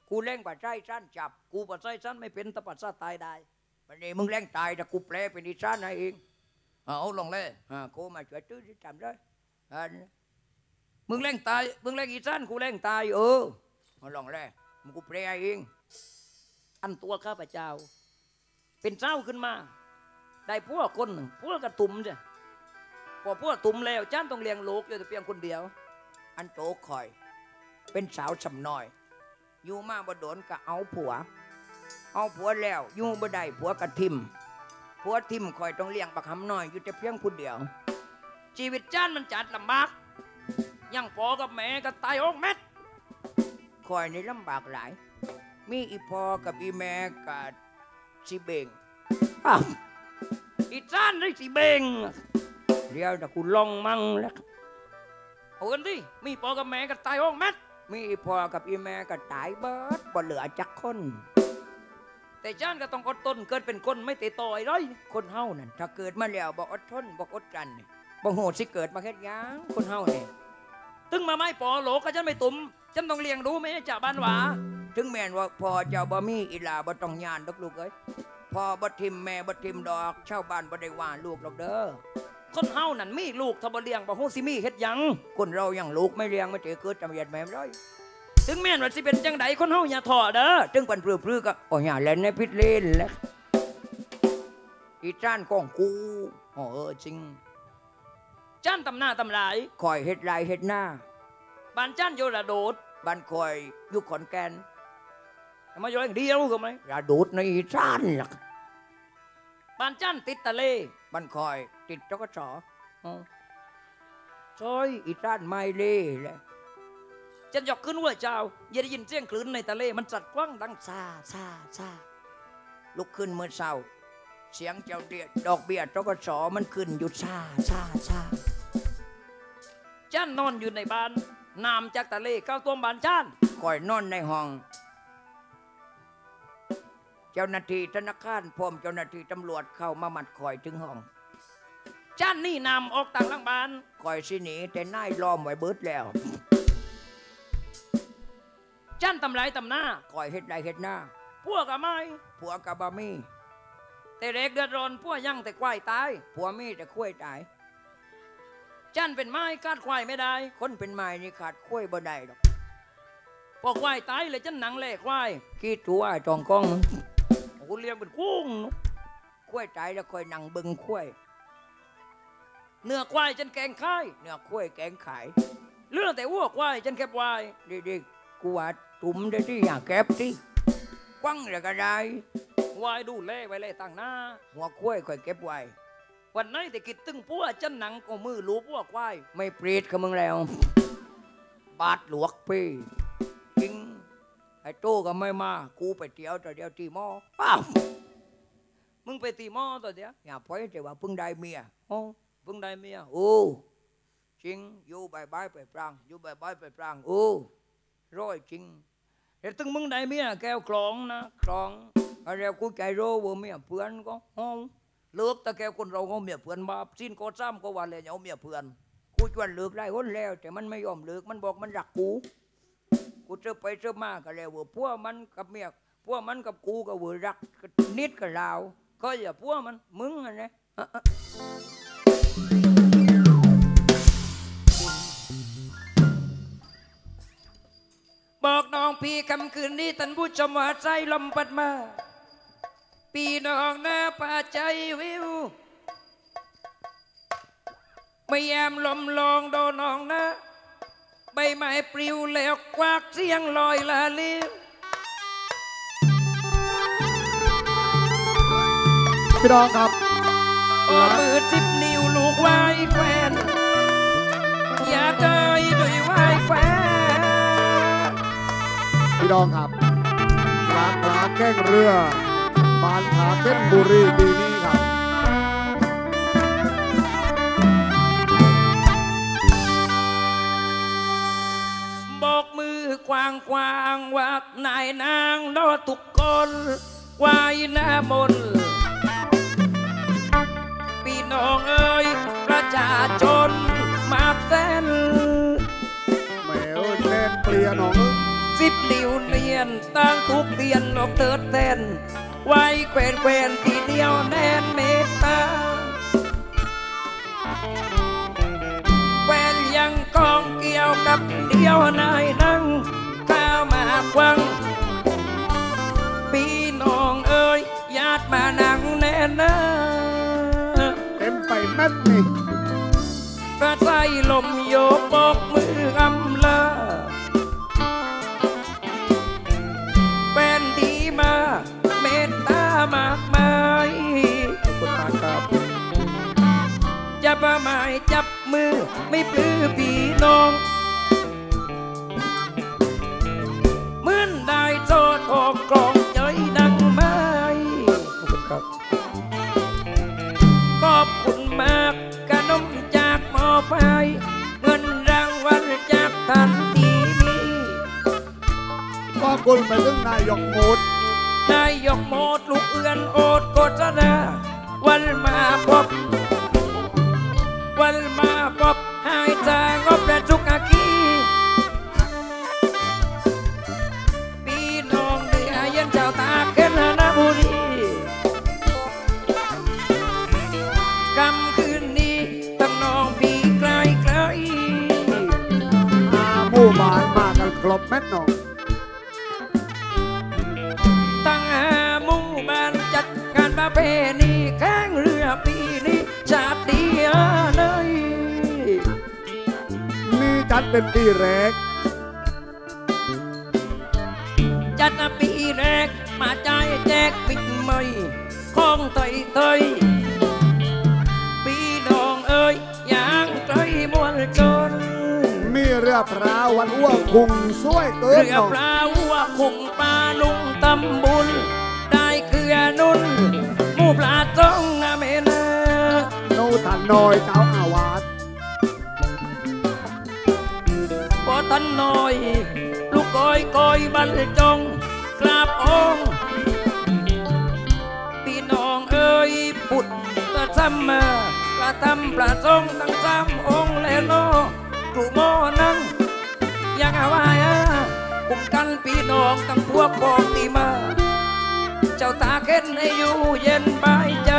กูเล่งปัดใจสั้นจับ กูปัดใจสั้นไม่เป็นแต่ปัดซาตายได้วันนี้มึงเล่งตายแต่กูแปลเป็นอีจ้านให้เองเอาลองเลยอ่ากูมาช่วยตื้อที่จำได้อันมึงเล่งตายมึงเล่งอีจ้านกูเล่งตายเออเอาลองเลยมึงกูแปลเอง อันตัวข้าพเจ้า เป็นเจ้าขึ้นมา ได้พวกคนหนึ่งพวกกระตุ่มจ้ะพอพวกตุ่มแล้วจ้านต้องเลี้ยงลูกอยู่แต่เพียงคนเดียว อันโตคอย เป็นสาวสำน้อย อยู่มาบ่โดนก็เอาผัว เอาผัวแล้วอยู่บ่ได้ผัวกระทิมผัวทิมคอยต้องเลี้ยงปักหำน้อยอยู่แต่เพียงคนเดียว ชีวิตจ้านมันจัดลำบากยังพอกับแม่ก็ตายอกเม็ดคอยในลำบากหลาย มีอีพอกับอีแม่กับสิเบงอ้าวอีจ้านได้สิเบงเดี๋ยวแต่กูลองมั่งแล้วเอากันดิมีพอกับแม่ก็ตายองแม่ มีอีพอกับอีแม่ก็ตายเบิดบ่เหลือจักคน แต่จ้านก็ต้องอดทนเกิดเป็นคนไม่เตะต่อยเลยคนเฮานั่นถ้าเกิดมาแล้วบ่อดทนบ่อดกันบ่โหดสิเกิดมาแค่ยังคนเฮานี่ตึงมาไม่ปอโหลก็ฉันไม่ตุ่มฉันต้องเลี้ยงดูแม่จ่าบ้านหวาถึงแม่นว่าพอเจ้าบ่มีอีลาบ่ต้องยานดอกลูกเอ้ยพพ่อบ่ทิมแม่บ่ทิมดอกชาวบ้านบ่ได้ว่าลูกหรอกเด้อ คนเฮานั่นมีลูกทบเลี้ยงบ่ฮู้สิมีเฮ็ดหยังคนเรายังลูกไม่เลี้ยงไม่เจอเกิดจำเย็ดแม่ร้อยถึงแม่นว่าสิเป็นจังไดคนเฮาอย่าท้อเด้อจึงปันปลื้อๆก็โอ้ยาเล่นในพิษเล่นแหล้วอีจ้านของกูอ๋อเออจริงจ้านตำหน้าตำหลายคอยเฮ็ดไรเฮ็ดหน้าบ้านจ้านโยระโดดบ้านคอยอยู่ขอนแก่นแต่มาอยู่อย่างเดียวก็ไหมอย่าดูดในอีจ้านหรอก บ้านจ้านติดทะเลบ้านคอย ติดจกสออ๋อซอยอีจ้านไม่เล่แหละจะยกขึ้นว่าเจ้า อย่าได้ยินเสียงคลื่นในทะเล มันจัดกว้างดังซาซาซาลุกขึ้นเมื่อเช้า เสียงเจ้าเดียดดอกเบี้ยจกสอมันขึ้นอยู่ซาซาซาจ้านนอนอยู่ในบ้านน้ำจากทะเลเข้าตัวบ้านจ้านคอยนอนในห้องเจ้าหน้าที่ธนาคารพร้อมเจ้าหน้าที่ตำรวจเข้ามามัดคอยถึงห้องจ้านนี่นำออกต่างหลังบ้านคอยสิหนีแต่นายล้อมไว้เบิดแล้วจ้านตำไรตำหน้าคอยเฮ็ดไรเฮ็ดหน้าพวกอะไม่ผัวกับบะมี่แต่เด็กเดือดร้อนพวกยังแต่ควายตายผัวมีแต่คุ้ยตายจ้านเป็นไม้กาดควายไม่ได้ คนเป็นไม้นี่ขาดคุ้ยบ่ได้ดอกพอควายตายเลยจ้านหนังแหล่ควายกี่ตัวไอ้จองกล้องมึง โอ้โหเลี้ยงเป็นกุ้งเนอะคุ้ยตายแล้วคอยนั่งเบึงคุ้ยเนื้อควายจันแกงค่ายเนื้อคุ้ยแกงขายเลือดแต่อ้วกควายจันแคบควายดิๆกูว่าตุ่มได้ที่อยากแก็บที่กว้างเลยก็ได้ควายดูแลไว้เลยต่างหน้า หัวคุ้ยคอยเก็บไว้วันไหนแต่กิดตึงปัวจันหนังก็มือลูบอ้วกควาย ไม่ปรีดกับมึงแล้ว บาดหลวกพี่จริงไอ้โต้ก็ไม่มา กูไปเที่ยวแต่เดียวที่หมอป้ามึงไปตีหม้อตัวเดียวอย่าปล่อยแต่ว่าเพิ่งได้เมียโอ้เพิ่งได้เมียโอ้จริงอยู่บายบายไปปรางอยู่บายบายไปปรางโอ้ร้อยจริงแต่ตึงมึงได้เมียแก้วคลองนะครองอะไรกูใจโร่ว่าเมียเพื่อนก็โอ้เลิกแตะแกวคนเราก็เมียเพื่อนบาสิ้นก็ซ้ำก็วันเลยเอาเมียเพื่อนกูชวนเลิกได้คนแล้ว แต่มันไม่ยอมเลิกมันบอกมันรักกู กูเจอไปเจอมาก็แล้วว่าพวกมันกับเมียพวกมันกับกูก็เวอรักกันนิดกับลาวก็อย่าพัวมันมึงอะนะบอกน้องพี่คำคืนนี้ท่านผู้ชมว่าใจลมปัดมาปีน้องหน้าป่าใจวิวไม่แยมลมลองโดนน้องนะ ใบไม้ปลิวแล้วควักเสียงลอยลาลิวพี่น้องครับโอ้มือจิบนิ้วลูกไว้แฟน อย่าเกยด้วยไว้แฟน พี่น้องครับหลากหลาแก้งเรือ บานขาเพชรบุรีปีนี้ครับางกว้างๆว่านายนางนอทุกคนวายหน้ามนต์พี่น้องเอ้ยประชาชนมากแสนแหมเอ้ยแล่นเปลี่ยนน้องเอ้ยสิบนิ้วเนียนตั้งทุกเตียนออกเติดแทนไว้แควนแควนทีเดียวแน่นเมตตาแควนยังกองเกี่ยวกับเดียวนายนั่งข้าวมาควัง พี่น้องเอ้ยญาติมานั่งแน่นะเต็มไปแม็ดนี่กระใส่ลมโยกบอกมืออำลาเป็นดีมาเมตตามากมายขอบคุณมากครับจะประหมายจับมือไม่ปลื้อพี่น้อง นได้โทษออกกลองใจดังไม้ขอบคุณครับขอบคุณมากขนมจากหมอพายเงินรางวัลจากท่านที่มีขอบคุณไปถึงนายกโมดนายกโมดลูกเอือนโอดโกษณาวันมาพบวันมาพบหายจางบและทุกอาคี Batno. Tăng mu ban chặt ngàn ba bè ni kháng rửa pi ni chặt đi ở nơi. Ni chặt bên đi rẹt. Chặt pi rẹt mà trai chẹt bịt mây con tay tay. Pi đòn ơi, giang trời muôn trời. เอ้ยอย่างใจมวลชนมีเรือพระวันอ้วกคุงสวยเกินเรือน้องปลาวัวคงปลาลุงตำบุญ ได้เกลือนุ่นหมูปลาจ้องนาเมนาโนทันน้อยเจ้าอาวาสพอทันหน่อย ลูกก้อยก้อยบรรจงกราบองค์พี่น้องเอ้ยปุดกระทำมาประทำประทรงทั้งสามองค์แล้วเนอ กรูโมนั่งยังเอาไว้อะคุมกันพี่น้องทั้งพวกบอกตีมา เจ้าตาเข็นให้อยู่เย็นบายใจ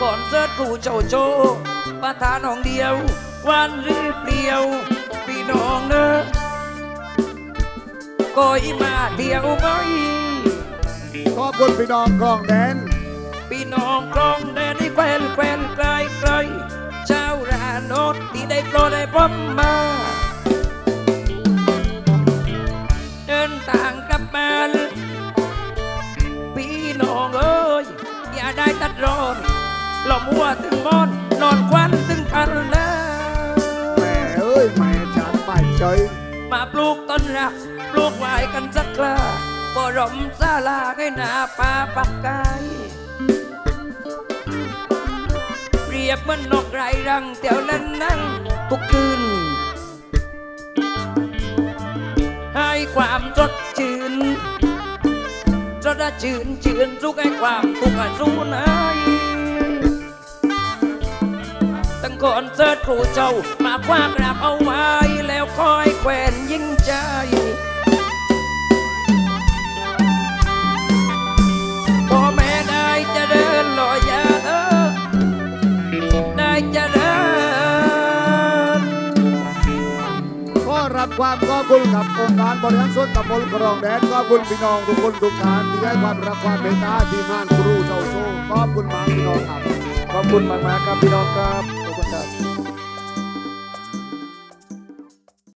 ก่อนเสิร์ชครูโจโจประธานองเดียววันรีบเดียวพี่น้องเนอะก็อีมาเดียวไหมขอบคุณพี่น้องกองแดน พี่น้องกรองแดนที่แควนแควนไกลไกลเจ้าราโนดที่ได้โปรดได้พบมาเดินทางกลับบ้าพี่น้องเอ้ยอย่าได้ตัดรอนหลอมัวถึงมอนนอนควันถึงกันแล้วแม่เอ้ยแม่ฉันไปใจมาปลูกต้นรักปลูกไว้กันสักคราปรมศาลาให้หนาป่าปักไก รียบเหมือนนกไร้รังเตียวนั้นนั่งทุกคืนให้ความสดชื่นสดชื่นชื่นสุขให้ความทุกข์สู้นายตั้งก่อนเสิร์ชครูเจ้ามาคว้ากราบเอาไว้ แล้วคอยแขวนยิ่งใจพ่อแม่ได้จะเดินลอยยา เจริญ ขอรับความขอบคุณกับองค์การบริหารส่วนตำบลกรองแดนขอบคุณพี่น้องทุกคนทุกท่านที่ให้ความรักความเมตตาทีมงานครูเจ้าโซ่ขอบคุณมากพี่น้องครับ ขอบคุณมากๆครับพี่น้องครับ